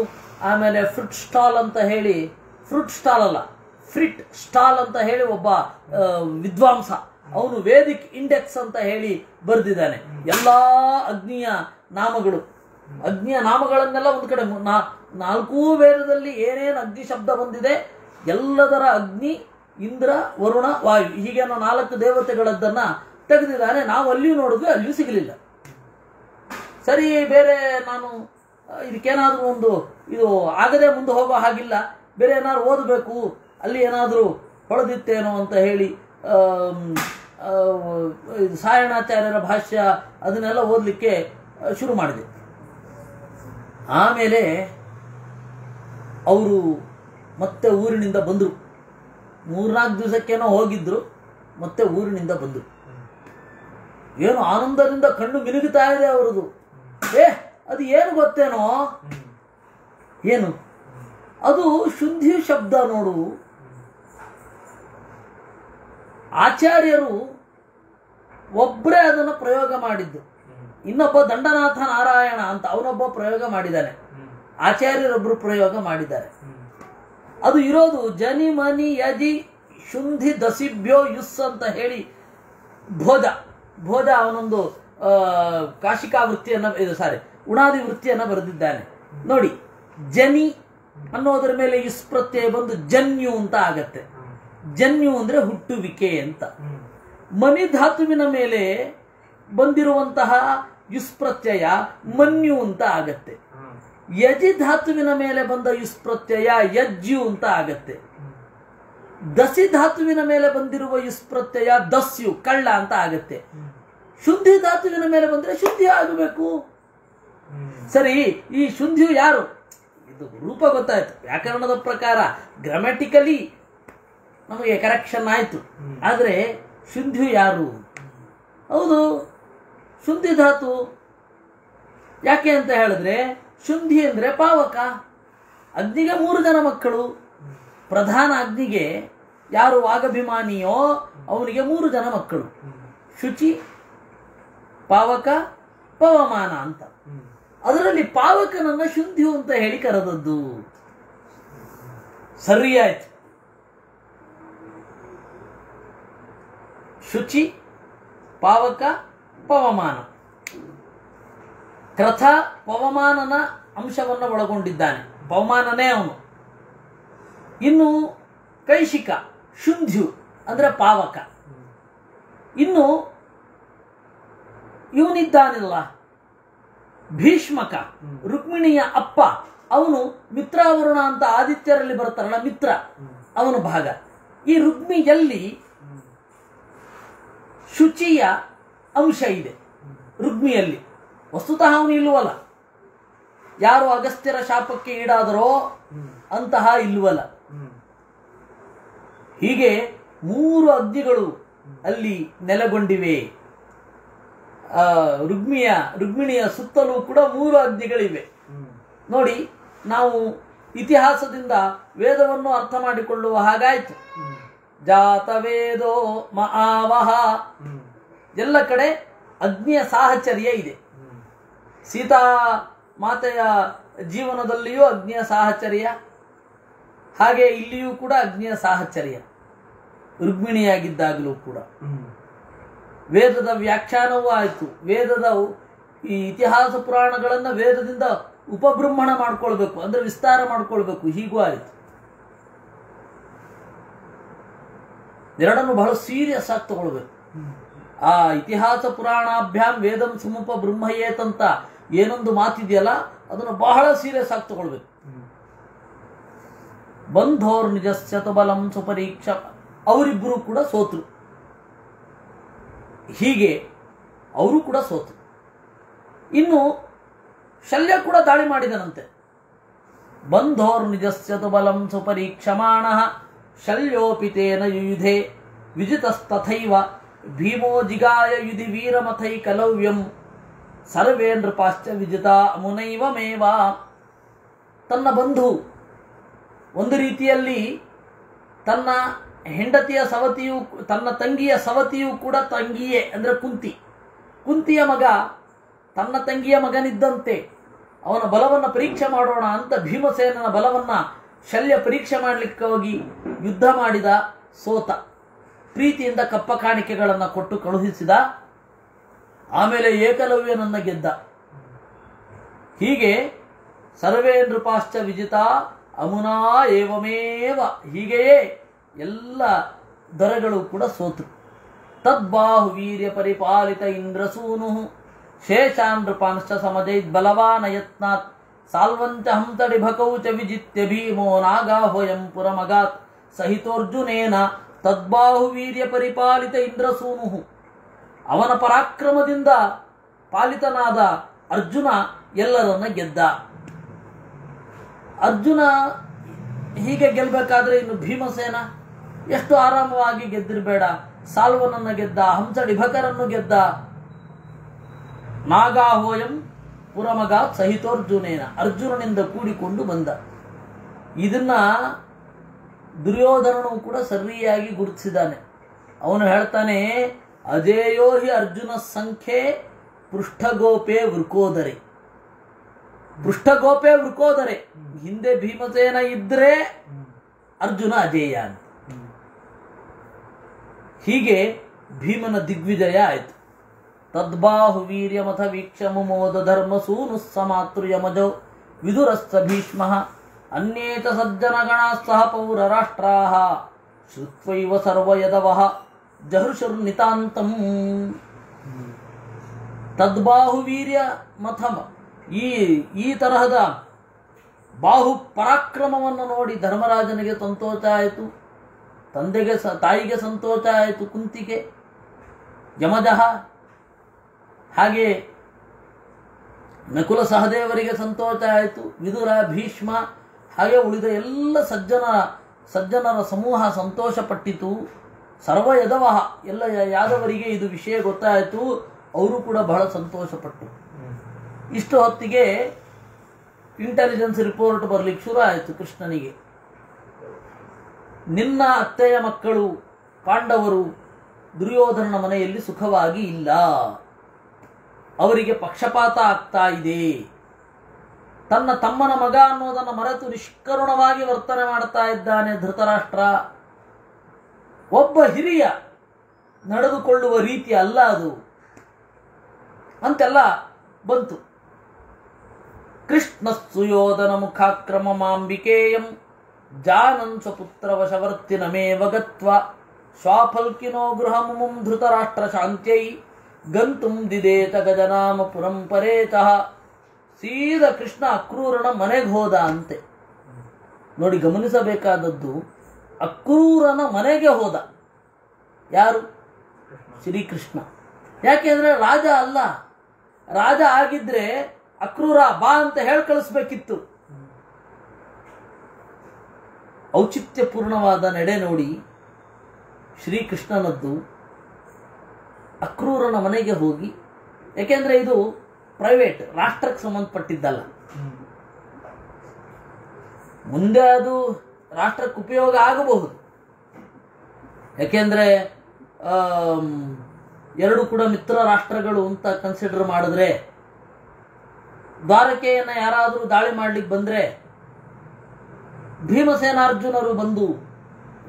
ಆಮೇಲೆ ಫ್ರುಟ್ ಸ್ಟಾಲ್ ಅಂತ ಹೇಳಿ, ಫ್ರೂಟ್ ಸ್ಟಾಲ್ ಅಲ್ಲ, ಫ್ರಿಟ್ ಸ್ಟಾಲ್ ಅಂತ ಹೇಳಿ ಒಬ್ಬ ವಿದ್ವಾಂಸ. ಅವನು ವೇದಿಕ್ ಇಂಡೆಕ್ಸ್ ಅಂತ ಹೇಳಿ ಬರೆದಿದ್ದಾನೆ. ಎಲ್ಲ ಅಗ್ನಿಯ ನಾಮಗಳು. ಅಗ್ನಿಯ ನಾಮಗಳನ್ನೆಲ್ಲ ಒಂದು ಕಡೆ ನಾಲ್ಕೂ ವೇದದಲ್ಲಿ ಏನೇನು ಅಗ್ನಿ ಶಬ್ದ ಬಂದಿದೆ, ಎಲ್ಲದರ ಅಗ್ನಿ, ಇಂದ್ರ, ವರುಣ, ವಾಯು ಹೀಗೆ ನಾಲ್ಕು ದೇವತೆಗಳದ್ದನ್ನ ತೆಗೆದಿದ್ದಾನೆ ನಾವು ಅಲ್ಲಿಯೂ ನೋಡಿದ್ವಿ ಅಲ್ಲಿಯೂ ಸಿಗಲಿಲ್ಲ. ಸರಿ, ಬೇರೆ ನಾನು ಇದಕ್ಕೇನಾದರೂ ಒಂದು, ಇದು ಆಗದೆ ಮುಂದೆ ಹೋಗೋ ಹಾಗಿಲ್ಲ. ಬೇರೆ ಏನಾದ್ರು ಓದಬೇಕು, ಅಲ್ಲಿ ಏನಾದರೂ ಹೊಳೆದಿತ್ತೇನೋ ಅಂತ ಹೇಳಿ ಇದು ಸಾಯಣಾಚಾರ್ಯರ ಭಾಷ್ಯ, ಅದನ್ನೆಲ್ಲ ಓದಲಿಕ್ಕೆ ಶುರು ಮಾಡಿದೆ. ಆಮೇಲೆ ಅವರು ಮತ್ತೆ ಊರಿನಿಂದ ಬಂದರು. ಮೂರ್ನಾಲ್ಕು ದಿವಸಕ್ಕೇನೋ ಹೋಗಿದ್ರು, ಮತ್ತೆ ಊರಿನಿಂದ ಬಂದರು. ಏನು ಆನಂದದಿಂದ ಕಣ್ಣು ಮಿನುಗುತ್ತಾ ಇದೆ ಅವರದು. ಏ, ಅದು ಏನು ಗೊತ್ತೇನೋ? ಏನು? ಅದು ಶುದ್ಧಿ ಶಬ್ದ ನೋಡು. ಆಚಾರ್ಯರು ಒಬ್ಬರೇ ಅದನ್ನು ಪ್ರಯೋಗ ಮಾಡಿದ್ದು. ಇನ್ನೊಬ್ಬ ದಂಡನಾಥ ನಾರಾಯಣ ಅಂತ ಅವನೊಬ್ಬ ಪ್ರಯೋಗ ಮಾಡಿದ್ದಾನೆ. ಆಚಾರ್ಯರೊಬ್ಬರು ಪ್ರಯೋಗ ಮಾಡಿದ್ದಾರೆ. ಅದು ಇರೋದು ಜನಿ ಮನಿ ಯಜಿ ಶುಂಧಿ ದಸಿಭ್ಯೋ ಯುಸ್ ಅಂತ ಹೇಳಿ ಭೋಜ. ಭೋಜ ಅವನೊಂದು ಕಾಶಿಕಾ ವೃತ್ತಿಯನ್ನ, ಇದು ಸಾರಿ ಉಣಾದಿ ವೃತ್ತಿಯನ್ನ ಬರೆದಿದ್ದಾನೆ. ನೋಡಿ, ಜನಿ ಅನ್ನೋದರ ಮೇಲೆ ಯುಸ್ ಪ್ರತ್ಯಯ ಬಂದು ಜನ್ಯು ಅಂತ ಆಗತ್ತೆ. ಜನ್ಯು ಅಂದ್ರೆ ಹುಟ್ಟುವಿಕೆ ಅಂತ. ಮನಿ ಧಾತುವಿನ ಮೇಲೆ ಬಂದಿರುವಂತಹ ಯುಸ್ಪ್ರತ್ಯಯ ಮನ್ಯು ಅಂತ ಆಗತ್ತೆ. ಯಜಿ ಧಾತುವಿನ ಮೇಲೆ ಬಂದ ಯುಸ್ಪ್ರತ್ಯಯ ಯಜ್ಜು ಅಂತ ಆಗತ್ತೆ. ದಸಿ ಧಾತುವಿನ ಮೇಲೆ ಬಂದಿರುವ ಯುಸ್ಪ್ರತ್ಯಯ ದಸ್ಯು, ಕಳ್ಳ ಅಂತ ಆಗತ್ತೆ. ಶುದ್ಧಿ ಧಾತುವಿನ ಮೇಲೆ ಬಂದರೆ ಶುದ್ಧಿ ಆಗಬೇಕು. ಸರಿ ಈ ಶುದ್ಧಿಯು ಯಾರು? ಇದು ರೂಪ ಗೊತ್ತಾಯ್ತು. ವ್ಯಾಕರಣದ ಪ್ರಕಾರ ಗ್ರಾಮ್ಯಾಟಿಕಲಿ ನಮಗೆ ಕರೆಕ್ಷನ್ ಆಯಿತು. ಆದರೆ ಶುದ್ಧಿಯು ಯಾರು? ಹೌದು ಶುದ್ಧಿ ಧಾತು. ಯಾಕೆ ಅಂತ ಹೇಳಿದ್ರೆ ಶುದ್ಧಿ ಅಂದರೆ ಪಾವಕ. ಅಗ್ನಿಗೆ ಮೂರು ಜನ ಮಕ್ಕಳು. ಪ್ರಧಾನ ಅಗ್ನಿಗೆ ಯಾರು ವಾಗಭಿಮಾನಿಯೋ ಅವನಿಗೆ ಮೂರು ಜನ ಮಕ್ಕಳು. ಶುಚಿ ಪಾವಕ ಪವಮಾನ ಅಂತ. ಅದರಲ್ಲಿ ಪಾವಕನನ್ನ ಶುದ್ಧಿಯು ಅಂತ ಹೇಳಿ ಕರೆದದ್ದು. ಸರಿಯಾಯ್ತು ಶುಚಿ ಪಾವಕ ಪವಮಾನ. ಕ್ರಥ ಪವಮಾನನ ಅಂಶವನ್ನು ಒಳಗೊಂಡಿದ್ದಾನೆ. ಪವಮಾನನೇ ಅವನು. ಇನ್ನು ಕೈಶಿಕ ಶುಂಧ್ಯು ಅಂದ್ರೆ ಪಾವಕ. ಇನ್ನು ಇವನಿದ್ದಾನಿಲ್ಲ. ಭೀಷ್ಮಕ ರುಕ್ಮಿಣಿಯ ಅಪ್ಪ ಅವನು ಮಿತ್ರಾವರುಣ ಅಂತ ಆದಿತ್ಯರಲ್ಲಿ ಬರ್ತಾರಲ್ಲ ಮಿತ್ರ ಅವನು ಭಾಗ. ಈ ರುಕ್ಮಿಯಲ್ಲಿ ಶುಚಿಯ ಅಂಶ ಇದೆ ರುಗ್ಮಿಯಲ್ಲಿ ವಸ್ತುತಃ ಅವನು ಇಲ್ಲವಲ್ಲ. ಯಾರು ಅಗಸ್ತ್ಯರ ಶಾಪಕ್ಕೆ ಈಡಾದರೋ ಅಂತಹ ಇಲ್ಲವಲ್ಲ. ಹೀಗೆ ಮೂರು ಅಗ್ನಿಗಳು ಅಲ್ಲಿ ನೆಲೆಗೊಂಡಿವೆ. ರುಗ್ಮಿಯ, ರುಗ್ಮಿಣಿಯ ಸುತ್ತಲೂ ಕೂಡ ಮೂರು ಅಗ್ನಿಗಳಿವೆ. ನೋಡಿ, ನಾವು ಇತಿಹಾಸದಿಂದ ವೇದವನ್ನು ಅರ್ಥ ಮಾಡಿಕೊಳ್ಳುವ ಹಾಗಾಯ್ತು. ಜಾತವೇದೋ ಮಹಾವಹ. ಎಲ್ಲ ಕಡೆ ಅಗ್ನಿಯ ಸಾಹಚರ್ಯ ಇದೆ. ಸೀತಾ ಮಾತೆಯ ಜೀವನದಲ್ಲಿಯೂ ಅಗ್ನಿಯ ಸಾಹಚರ್ಯ. ಹಾಗೆ ಇಲ್ಲಿಯೂ ಕೂಡ ಅಗ್ನಿಯ ಸಾಹಚರ್ಯ. ರುಗ್ಮಿಣಿಯಾಗಿದ್ದಾಗಲೂ ಕೂಡ. ವೇದದ ವ್ಯಾಖ್ಯಾನವೂ ಆಯಿತು. ವೇದದ ಈ ಇತಿಹಾಸ ಪುರಾಣಗಳನ್ನು ವೇದದಿಂದ ಉಪಬ್ರಹ್ಮಣ ಮಾಡ್ಕೊಳ್ಬೇಕು, ಅಂದ್ರೆ ವಿಸ್ತಾರ ಮಾಡ್ಕೊಳ್ಬೇಕು. ಹೀಗೂ ಆಯಿತು. ಎರಡನ್ನು ಬಹಳ ಸೀರಿಯಸ್ ಆಗಿ ತಗೊಳ್ಬೇಕು. ಆ ಇತಿಹಾಸ ಪುರಾಣಾಭ್ಯಾಂ ವೇದಂ ಸುಮುಪ ಬ್ರಹ್ಮಯೇತಂತ ಏನೊಂದು ಮಾತಿದೆಯಲ್ಲ, ಅದನ್ನು ಬಹಳ ಸೀರಿಯಸ್ ಆಗಿ ತಗೊಳ್ಬೇಕು. ಬಂಧೋರ್ ನಿಜಸ್ಯತ ಬಲಂ ಸುಪರೀಕ್ಷ ಅವರಿಬ್ಬರು ಕೂಡ ಸೋತರು. ಹೀಗೆ ಅವರು ಕೂಡ ಸೋತು. ಇನ್ನು ಶಲ್ಯ ಕೂಡ ದಾಳಿ ಮಾಡಿದನಂತೆ. ಬಂಧೋರ್ ನಿಜಸ್ಯದು ಬಲಂ ಸುಪರೀಕ್ಷಮಾಣ ಶಲ್ಯೋಪಿತೇನ ಯುಧೆ ವಿಜಿತಸ್ತಥೈವ ಭೀಮೋ ಜಿಗಾಯ ಯುಧಿ ವೀರಮಥೈ ಕಲವ್ಯಂ ಸರ್ವೇ ನೃಪಾಶ್ಚ ವಿಜಿತ ಮುನೈವಮೇವ ತನ್ನ ಬಂಧು ಒಂದು ರೀತಿಯಲ್ಲಿ ತನ್ನ ಹೆಂಡತಿಯ ಸವತಿಯು, ತನ್ನ ತಂಗಿಯ ಸವತಿಯೂ ಕೂಡ ತಂಗಿಯೇ, ಅಂದರೆ ಕುಂತಿ. ಕುಂತಿಯ ಮಗ ತನ್ನ ತಂಗಿಯ ಮಗನಿದ್ದಂತೆ. ಅವನ ಬಲವನ್ನು ಪರೀಕ್ಷೆ ಮಾಡೋಣ ಅಂತ ಭೀಮಸೇನನ ಬಲವನ್ನ ಶಲ್ಯ ಪರೀಕ್ಷೆ ಮಾಡಲಿಕ್ಕೆ ಹೋಗಿ ಯುದ್ಧ ಮಾಡಿದ ಸೋತ. ಪ್ರೀತಿಯಿಂದ ಕಪ್ಪ ಕಾಣಿಕೆಗಳನ್ನು ಕೊಟ್ಟು ಕಳುಹಿಸಿದ. ಆಮೇಲೆ ಏಕಲವ್ಯನನ್ನ ಗೆದ್ದ. ಹೀಗೆ ಸರ್ವೇ ನೃಪಾಶ್ಚ ವಿಜಿತ ಅಮುನಾ ಏವಮೇವ ಹೀಗೆಯೇ ಎಲ್ಲ ದೊರೆಗಳು ಕೂಡ ಸೋತರು ತದ್ಬಾಹು ವೀರ್ಯ ಪರಿಪಾಲಿತ ಇಂದ್ರಸೂನು ಶೇಷಾನ್ ನೃಪಾಂಶ್ಚ ಸಮಜೈದ್ ಬಲವಾನ ಯತ್ನಾತ್. ಸಾಲ್ವಂಚ ಹಂತಡಿ ಚ ವಿಜಿತ್ಯ ಭೀಮೋ ನಾಗಾಹೋಯಂ ಪುರಮಗಾತ್. ಸಹಿತೋರ್ಜುನೇನ ತದ್ಬಾಹು ವೀರ್ಯ ಪರಿಪಾಲಿತ ಇಂದ್ರಸೂನು ಅವನ ಪರಾಕ್ರಮದಿಂದ ಪಾಲಿತನಾದ ಅರ್ಜುನ ಎಲ್ಲರನ್ನ ಗೆದ್ದ. ಅರ್ಜುನ ಹೀಗೆ ಗೆಲ್ಬೇಕಾದ್ರೆ ಇನ್ನು ಭೀಮಸೇನ? ಎಷ್ಟು ಆರಾಮವಾಗಿ ಗೆದ್ದಿರಬೇಡ. ಸಾಲ್ವನನ್ನು ಗೆದ್ದ ಹಂಸ ಡಿಭಕರನ್ನು ಗೆದ್ದ. ನಾಗಾಹೋಯಂ ಪುರಮಗ ಸಹಿತೋರ್ಜುನೇನ ಅರ್ಜುನನಿಂದ ಕೂಡಿಕೊಂಡು ಬಂದ. ಇದನ್ನ ದುರ್ಯೋಧನನು ಕೂಡ ಸರಿಯಾಗಿ ಗುರುತಿಸಿದ್ದಾನೆ. ಅವನು ಹೇಳ್ತಾನೆ, ಅಜೇಯೋ ಹಿ ಅರ್ಜುನ ಸಂಖ್ಯೆ ಪೃಷ್ಠಗೋಪೆ ವೃಕೋದರೆ. ಪೃಷ್ಠಗೋಪೆ ವೃಕೋದರೆ. ಹಿಂದೆ ಭೀಮಸೇನ ಇದ್ರೆ ಅರ್ಜುನ ಅಜೇಯ ಅಂತ. ಹೀಗೆ ಭೀಮನ ದಿಗ್ವಿಜಯ ಆಯಿತು. ತದ್ಬಾಹು ವೀರ್ಯಮಥ ವೀಕ್ಷ ಮುಮೋದ ಧರ್ಮ ಸೂನು ಸಮಾತೃಯಮಜೌ ವಿದುರಸ್ಥ ಭೀಷ್ಮ ಅನ್ಯೇತ ಸಹ ಪೌರ ರಾಷ್ಟ್ರಾ ಶ್ರುತ್ವೈವ ಸರ್ವಯದವಃ ಜಹೃಷುರ್ನಿತಾಂತಂ. ತದ್ಬಾಹು ವೀರ್ಯ ಮಥಮ ಈ ಈ ತರಹದ ಬಾಹು ಪರಾಕ್ರಮವನ್ನು ನೋಡಿ ಧರ್ಮರಾಜನಿಗೆ ಸಂತೋಷ ಆಯಿತು. ತಂದೆಗೆ ಸ, ತಾಯಿಗೆ ಸಂತೋಷ ಆಯಿತು ಕುಂತಿಗೆ. ಯಮದಹ. ಹಾಗೆ ನಕುಲ ಸಹದೇವರಿಗೆ ಸಂತೋಷ ಆಯಿತು. ವಿದುರ, ಭೀಷ್ಮ, ಹಾಗೆ ಉಳಿದ ಎಲ್ಲ ಸಜ್ಜನ, ಸಜ್ಜನರ ಸಮೂಹ ಸಂತೋಷಪಟ್ಟಿತು. ಸರ್ವ ಯದವಹ, ಎಲ್ಲ ಯಾದವರಿಗೆ ಇದು ವಿಷಯ ಗೊತ್ತಾಯಿತು. ಅವರು ಕೂಡ ಬಹಳ ಸಂತೋಷಪಟ್ಟರು ಇಷ್ಟು ಹೊತ್ತಿಗೆ ಇಂಟೆಲಿಜೆನ್ಸ್ ರಿಪೋರ್ಟ್ ಬರ್ಲಿಕ್ಕೆ ಶುರು ಆಯಿತು ಕೃಷ್ಣನಿಗೆ. ನಿನ್ನ ಅತ್ತೆಯ ಮಕ್ಕಳು ಪಾಂಡವರು ದುರ್ಯೋಧನನ ಮನೆಯಲ್ಲಿ ಸುಖವಾಗಿ ಇಲ್ಲ. ಅವರಿಗೆ ಪಕ್ಷಪಾತ ಆಗ್ತಾ ಇದೆ. ತನ್ನ ತಮ್ಮನ ಮಗ ಅನ್ನೋದನ್ನು ಮರೆತು ನಿಷ್ಕರುಣವಾಗಿ ವರ್ತನೆ ಮಾಡ್ತಾ ಇದ್ದಾನೆ ಧೃತರಾಷ್ಟ್ರ. ಒಬ್ಬ ಹಿರಿಯ ನಡೆದುಕೊಳ್ಳುವ ರೀತಿ ಅಲ್ಲ ಅದು. ಅಂತೆಲ್ಲ ಬಂತು. ಕೃಷ್ಣ ಸುಯೋಧನ ಮುಖಾಕ್ರಮ ಮಾಂಬಿಕೇಯಂ. ಜಾನನ್ ಸ್ವಪುತ್ರ ವಶವರ್ತಿನಮೇವ ಗತ್ವ ಸ್ವಾಫಲ್ಕಿನೋ ಗೃಹ ಮುಮುಂ ಧೃತರಾಷ್ಟ್ರ ಶಾಂತ್ಯೈ. ಗಂತುಂ ದಿದೇತ ಗಜನಾಮ ಪುರಂ ಪರೇತಃ. ಸೀದ ಕೃಷ್ಣ ಅಕ್ರೂರನ ಮನೆಗೆ ಹೋದ ಅಂತೆ. ನೋಡಿ ಗಮನಿಸಬೇಕಾದದ್ದು, ಅಕ್ರೂರನ ಮನೆಗೆ ಹೋದ. ಯಾರು? ಶ್ರೀಕೃಷ್ಣ. ಯಾಕೆಂದ್ರೆ ರಾಜ ಅಲ್ಲ. ರಾಜ ಆಗಿದ್ರೆ ಅಕ್ರೂರ ಬಾ ಅಂತ ಹೇಳಿ ಕಳಿಸ್ಬೇಕಿತ್ತು. ಔಚಿತ್ಯಪೂರ್ಣವಾದ ನಡೆ ನೋಡಿ ಶ್ರೀಕೃಷ್ಣನದ್ದು ಅಕ್ರೂರನ ಮನೆಗೆ ಹೋಗಿ ಯಾಕೆಂದ್ರೆ ಇದು ಪ್ರೈವೇಟ್, ರಾಷ್ಟ್ರಕ್ಕೆ ಸಂಬಂಧಪಟ್ಟಿದ್ದಲ್ಲ. ಮುಂದೆ ಅದು ರಾಷ್ಟ್ರಕ್ಕೆ ಉಪಯೋಗ ಆಗಬಹುದು. ಯಾಕೆಂದರೆ ಎರಡು ಕೂಡ ಮಿತ್ರ ರಾಷ್ಟ್ರಗಳು ಅಂತ ಕನ್ಸಿಡರ್ ಮಾಡಿದ್ರೆ, ದ್ವಾರಕೆಯನ್ನು ಯಾರಾದರೂ ದಾಳಿ ಮಾಡ್ಲಿಕ್ಕೆ ಬಂದ್ರೆ ಭೀಮಸೇನಾರ್ಜುನರು ಬಂದು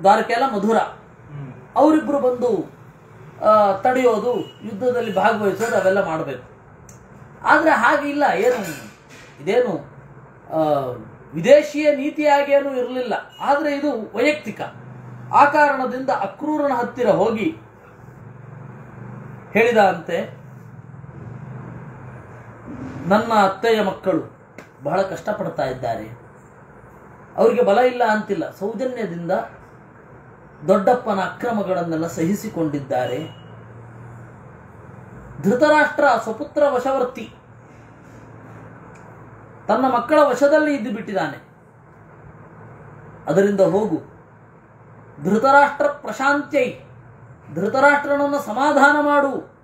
ದ್ವಾರಕೆಲ್ಲ ಮಧುರ. ಅವರಿಬ್ರು ಬಂದು ತಡೆಯೋದು, ಯುದ್ಧದಲ್ಲಿ ಭಾಗವಹಿಸೋದು, ಅವೆಲ್ಲ ಮಾಡಬೇಕು. ಆದರೆ ಹಾಗಿಲ್ಲ ಏನು, ಇದೇನು ವಿದೇಶಿಯ ನೀತಿಯಾಗೇನು ಇರಲಿಲ್ಲ. ಆದರೆ ಇದು ವೈಯಕ್ತಿಕ. ಆ ಕಾರಣದಿಂದ ಅಕ್ರೂರನ ಹತ್ತಿರ ಹೋಗಿ ಹೇಳಿದ ಅಂತೆ ನನ್ನ ಅತ್ತೆಯ ಮಕ್ಕಳು ಬಹಳ ಕಷ್ಟಪಡ್ತಾ ಇದ್ದಾರೆ. ಅವರಿಗೆ ಬಲ ಇಲ್ಲ ಅಂತಿಲ್ಲ. ಸೌಜನ್ಯದಿಂದ ದೊಡ್ಡಪ್ಪನ ಅಕ್ರಮಗಳನ್ನೆಲ್ಲ ಸಹಿಸಿಕೊಂಡಿದ್ದಾರೆ. ಧೃತರಾಷ್ಟ್ರ ಸ್ವಪುತ್ರ ವಶವರ್ತಿ. ತನ್ನ ಮಕ್ಕಳ ವಶದಲ್ಲಿ ಇದ್ದು ಬಿಟ್ಟಿದ್ದಾನೆ. ಅದರಿಂದ ಹೋಗು. ಧೃತರಾಷ್ಟ್ರ ಪ್ರಶಾಂತ್ಯೈ. ಧೃತರಾಷ್ಟ್ರನನ್ನು ಸಮಾಧಾನ ಮಾಡು.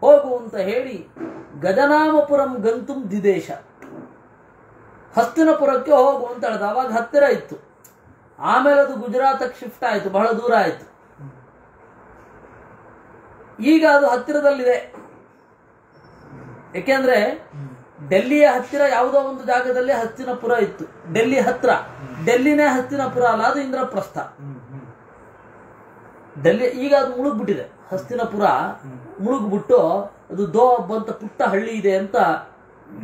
ಹೋಗು ಅಂತ ಹೇಳಿ ಗಜನಾಮಪುರಂ ಗಂತುಂ ದಿದೇಶ ಹಸ್ತಿನಪುರಕ್ಕೆ ಹೋಗು ಅಂತ ಹೇಳ್ದು ಅವಾಗ ಹತ್ತಿರ ಇತ್ತು. ಆಮೇಲೆ ಅದು ಗುಜರಾತಕ್ಕೆ ಶಿಫ್ಟ್ ಆಯಿತು. ಬಹಳ ದೂರ ಆಯಿತು. ಈಗ ಅದು ಹತ್ತಿರದಲ್ಲಿದೆ. ಏಕೆಂದ್ರೆ ಡೆಲ್ಲಿಯ ಹತ್ತಿರ ಯಾವುದೋ ಒಂದು ಜಾಗದಲ್ಲಿ ಹಸ್ತಿನಪುರ ಇತ್ತು. ಡೆಲ್ಲಿ ಹತ್ರ. ಡೆಲ್ಲಿನೇ ಹಸ್ತಿನಪುರ ಅಲ್ಲ, ಅದು ಇಂದ್ರಪ್ರಸ್ಥ. ಡೆಲ್ಲಿ ಈಗ ಅದು ಮುಳುಗ್ಬಿಟ್ಟಿದೆ. ಹಸ್ತಿನಪುರ ಮುಳುಗ್ಬಿಟ್ಟು ಅದು ದೋ ಅಂತ ಪುಟ್ಟ ಹಳ್ಳಿ ಇದೆ ಅಂತ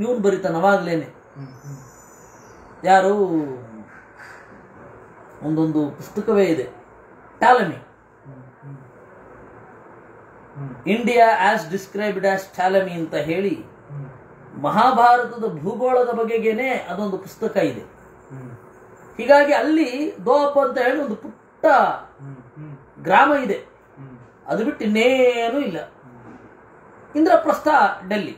ಇವನು ಬರೀತಾನ ಅವಾಗ್ಲೇನೆ. ಯಾರು? ಒಂದೊಂದು ಪುಸ್ತಕವೇ ಇದೆ. Ptolemy India as described as Ptolemy ಅಂತ ಹೇಳಿ ಮಹಾಭಾರತದ ಭೂಗೋಳದ ಬಗೆಗೇನೆ ಅದೊಂದು ಪುಸ್ತಕ ಇದೆ. ಹೀಗಾಗಿ ಅಲ್ಲಿ ದೋಪ್ ಅಂತ ಹೇಳಿ ಒಂದು ಪುಟ್ಟ ಗ್ರಾಮ ಇದೆ. ಅದು ಬಿಟ್ಟು ಇನ್ನೇನು ಇಲ್ಲ. ಇಂದ್ರಪ್ರಸ್ಥ, ಡೆಲ್ಲಿ.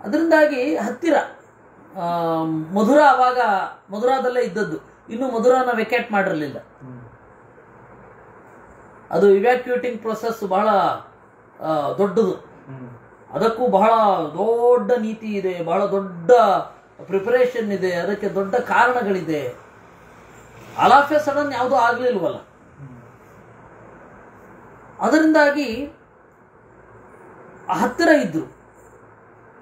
ಅದರಿಂದಾಗಿ ಹತ್ತಿರ ಮಧುರ ಅವಾಗ ಮಧುರಾದಲ್ಲೇ ಇದ್ದದ್ದು. ಇನ್ನು ಮಧುರಾನ ವೆಕೇಟ್ ಮಾಡಿರಲಿಲ್ಲ. ಅದು ಇವ್ಯಾಕ್ಯೂಟಿಂಗ್ ಪ್ರೊಸೆಸ್ ಬಹಳ ದೊಡ್ಡದು. ಅದಕ್ಕೂ ಬಹಳ ದೊಡ್ಡ ನೀತಿ ಇದೆ ಬಹಳ ದೊಡ್ಡ ಪ್ರಿಪರೇಷನ್ ಇದೆ ಅದಕ್ಕೆ ದೊಡ್ಡ ಕಾರಣಗಳಿದೆ. ಅಲಾಫೆ ಸಡನ್ ಯಾವುದೂ ಆಗಲಿಲ್ವಲ್ಲ ಅದರಿಂದಾಗಿ ಹತ್ತಿರ ಇದ್ರು.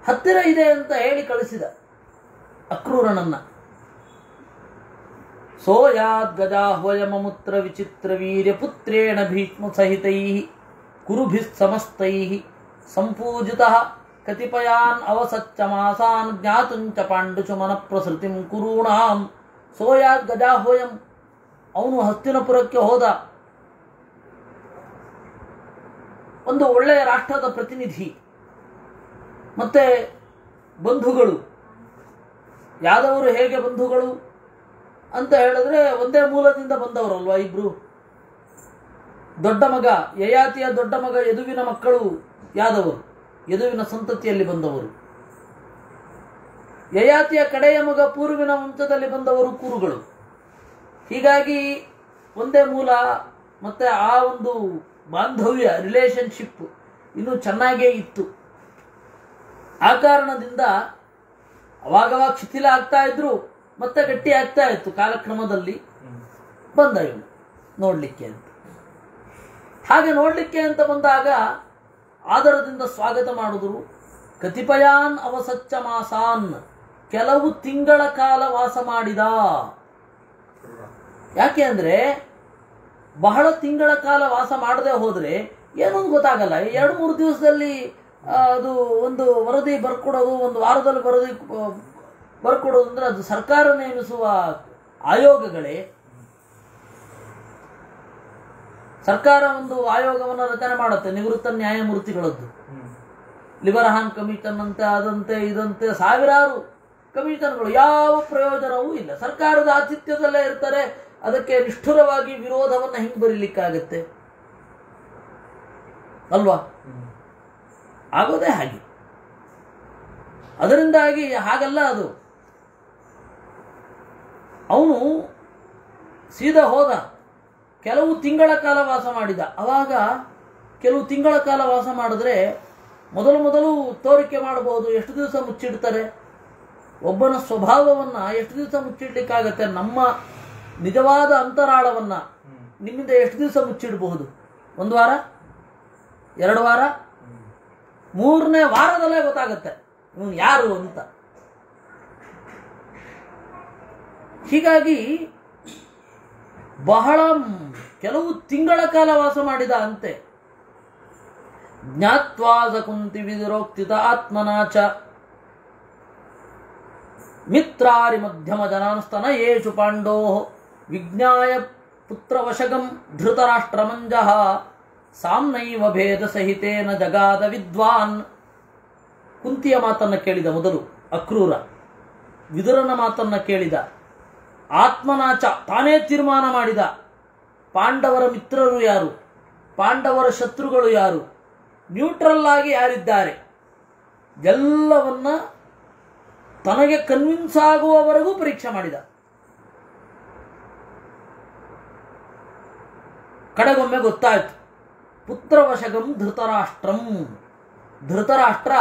ಹತ್ತಿರ ಇದೆ ಅಂತ ಹೇಳಿ ಕಳಿಸಿದ. ಅಕ್ರೂರನನ್ನ. ಸೋಯಾದ್ ಗಜಾಹ್ವಯಮಮುತ್ರ ವಿಚಿತ್ರ ವೀರ್ಯ ಪುತ್ರೇಣ ಭೀಷ್ಮ ಸಹಿತೈ ಕುರುಭಿಃ ಸಮಸ್ತೈ ಸಂಪೂಜಿತ ಕತಿಪಯಾನ್ ಅವಸಚ್ಚ ಮಾಸಾನ್ ಜ್ಞಾತುಂಚ ಪಾಂಡುಚು ಮನ ಪ್ರಸೃತಿಂ ಕುರೂಣಾಂ. ಸೋಯಾದ್ ಗಜಾಹ್ವಯಂ ಅವನು ಹಸ್ತಿನಪುರಕ್ಕೆ ಹೋದ. ಒಂದು ಒಳ್ಳೆಯ ರಾಷ್ಟ್ರದ ಪ್ರತಿನಿಧಿ. ಮತ್ತೆ ಬಂಧುಗಳು. ಯಾದವರು ಹೇಗೆ ಬಂಧುಗಳು ಅಂತ ಹೇಳಿದ್ರೆ ಒಂದೇ ಮೂಲದಿಂದ ಬಂದವರಲ್ವಾ ಇಬ್ರು? ದೊಡ್ಡ ಮಗ, ಯಯಾತಿಯ ದೊಡ್ಡ ಮಗ ಯದುವಿನ ಮಕ್ಕಳು ಯಾದವರು? ಯದುವಿನ ಸಂತತಿಯಲ್ಲಿ ಬಂದವರು. ಯಯಾತಿಯ ಕಡೆಯ ಮಗ ಪೂರ್ವಿನ ವಂಶದಲ್ಲಿ ಬಂದವರು ಕುರುಗಳು. ಹೀಗಾಗಿ ಒಂದೇ ಮೂಲ, ಮತ್ತೆ ಆ ಒಂದು ಬಾಂಧವ್ಯ ರಿಲೇಶನ್ಶಿಪ್ ಇನ್ನೂ ಚೆನ್ನಾಗೇ ಇತ್ತು. ಆ ಕಾರಣದಿಂದ ಅವಾಗವಾಗ ಶಿಥಿಲ ಆಗ್ತಾ ಇದ್ರು, ಮತ್ತೆ ಗಟ್ಟಿ ಆಗ್ತಾ ಇತ್ತು. ಕಾಲಕ್ರಮದಲ್ಲಿ ಬಂದ ಇವನು, ನೋಡ್ಲಿಕ್ಕೆ ಅಂತ. ಹಾಗೆ ನೋಡ್ಲಿಕ್ಕೆ ಅಂತ ಬಂದಾಗ ಆದರದಿಂದ ಸ್ವಾಗತ ಮಾಡಿದ್ರು, ಕತಿಪಯಾನ್ ಅವಸಚ್ಚ ಮಾಸಾನ್ ಕೆಲವು ತಿಂಗಳ ಕಾಲ ವಾಸ ಮಾಡಿದ. ಯಾಕೆ ಅಂದ್ರೆ, ಬಹಳ ತಿಂಗಳ ಕಾಲ ವಾಸ ಮಾಡದೆ ಹೋದ್ರೆ ಏನೊಂದು ಗೊತ್ತಾಗಲ್ಲ. ಎರಡು ಮೂರು ದಿವಸದಲ್ಲಿ ಅದು ಒಂದು ವರದಿ ಬರ್ಕೊಡೋದು, ಒಂದು ವಾರದಲ್ಲಿ ವರದಿ ಬರ್ಕೊಡೋದು ಅಂದ್ರೆ ಅದು ಸರ್ಕಾರ ನೇಮಿಸುವ ಆಯೋಗಗಳೇ. ಸರ್ಕಾರ ಒಂದು ಆಯೋಗವನ್ನು ರಚನೆ ಮಾಡುತ್ತೆ, ನಿವೃತ್ತ ನ್ಯಾಯಮೂರ್ತಿಗಳದ್ದು. ಲಿಬರಹಾನ್ ಕಮಿಷನ್ ಅಂತೆ ಅದಂತೆ, ಇದಂತೆ ಸಾವಿರಾರು ಕಮಿಷನ್ಗಳು ಯಾವ ಪ್ರಯೋಜನವೂ ಇಲ್ಲ. ಸರ್ಕಾರದ ಆತಿಥ್ಯದಲ್ಲೇ ಇರ್ತಾರೆ, ಅದಕ್ಕೆ ನಿಷ್ಠುರವಾಗಿ ವಿರೋಧವನ್ನು ಹಿಂಗೆ ಬರೀಲಿಕ್ಕಾಗತ್ತೆ. ಅಲ್ವಾ? ಆಗೋದೇ ಹಾಗೆ. ಅದರಿಂದಾಗಿ ಹಾಗಲ್ಲ ಅದು. ಅವನು ಸೀದಾ ಹೋದ. ಕೆಲವು ತಿಂಗಳ ಕಾಲ ವಾಸ ಮಾಡಿದ. ಅವಾಗ ಕೆಲವು ತಿಂಗಳ ಕಾಲ ವಾಸ ಮಾಡಿದ್ರೆ ಮೊದಲು ಮೊದಲು ತೋರಿಕೆ ಮಾಡಬಹುದು ಎಷ್ಟು ದಿವಸ ಮುಚ್ಚಿಡ್ತಾರೆ. ಒಬ್ಬನ ಸ್ವಭಾವವನ್ನ ಎಷ್ಟು ದಿವಸ ಮುಚ್ಚಿಡ್ಲಿಕ್ಕಾಗತ್ತೆ? ನಮ್ಮ ನಿಜವಾದ ಅಂತರಾಳವನ್ನ ನಿಮ್ಮಿಂದ ಎಷ್ಟು ದಿವಸ ಮುಚ್ಚಿಡಬಹುದು? ಒಂದು ವಾರ? ಎರಡು ವಾರ? ಮೂರನೇ ವಾರದಲ್ಲೇ ಗೊತ್ತಾಗುತ್ತೆ ಇವನು ಯಾರು ಅಂತ. ಹೀಗಾಗಿ ಬಹಳ ಕೆಲವು ತಿಂಗಳ ಕಾಲ ವಾಸ ಮಾಡಿದ ಅಂತೆ. ಜ್ಞಾತ್ವಾದ ಕುಂತಿ ವಿದುರೋಕ್ತಿತ ಆತ್ಮನಾಚ. ಮಿತ್ರಾರಿ ಮಧ್ಯಮ ಜನಾಸ್ತನ ಯೇಷು ಪಾಂಡೋ ವಿಜ್ಞಾಯ ಪುತ್ರವಶಗಂ ಧೃತರಾಷ್ಟ್ರಮಂಜ. ಸಾಮ್ನೈವ ಭೇದ ಸಹಿತೇನ ಜಗಾದ ವಿದ್ವಾನ್. ಕುಂತಿಯ ಮಾತನ್ನ ಕೇಳಿದ ಮೊದಲು ಅಕ್ರೂರ. ವಿದುರನ ಮಾತನ್ನ ಕೇಳಿದ. ಆತ್ಮನಾಚ, ತಾನೇ ತೀರ್ಮಾನ ಮಾಡಿದ. ಪಾಂಡವರ ಮಿತ್ರರು ಯಾರು? ಪಾಂಡವರ ಶತ್ರುಗಳು ಯಾರು? ನ್ಯೂಟ್ರಲ್ ಆಗಿ ಯಾರಿದ್ದಾರೆ? ಎಲ್ಲವನ್ನ ತನಗೆ ಕನ್ವಿನ್ಸ್ ಆಗುವವರೆಗೂ ಪರೀಕ್ಷೆ ಮಾಡಿದ. ಕಡೆಗೊಮ್ಮೆ ಗೊತ್ತಾಯ್ತು. ಪುತ್ರವಶಗಂ ಧೃತರಾಷ್ಟ್ರಂ. ಧೃತರಾಷ್ಟ್ರ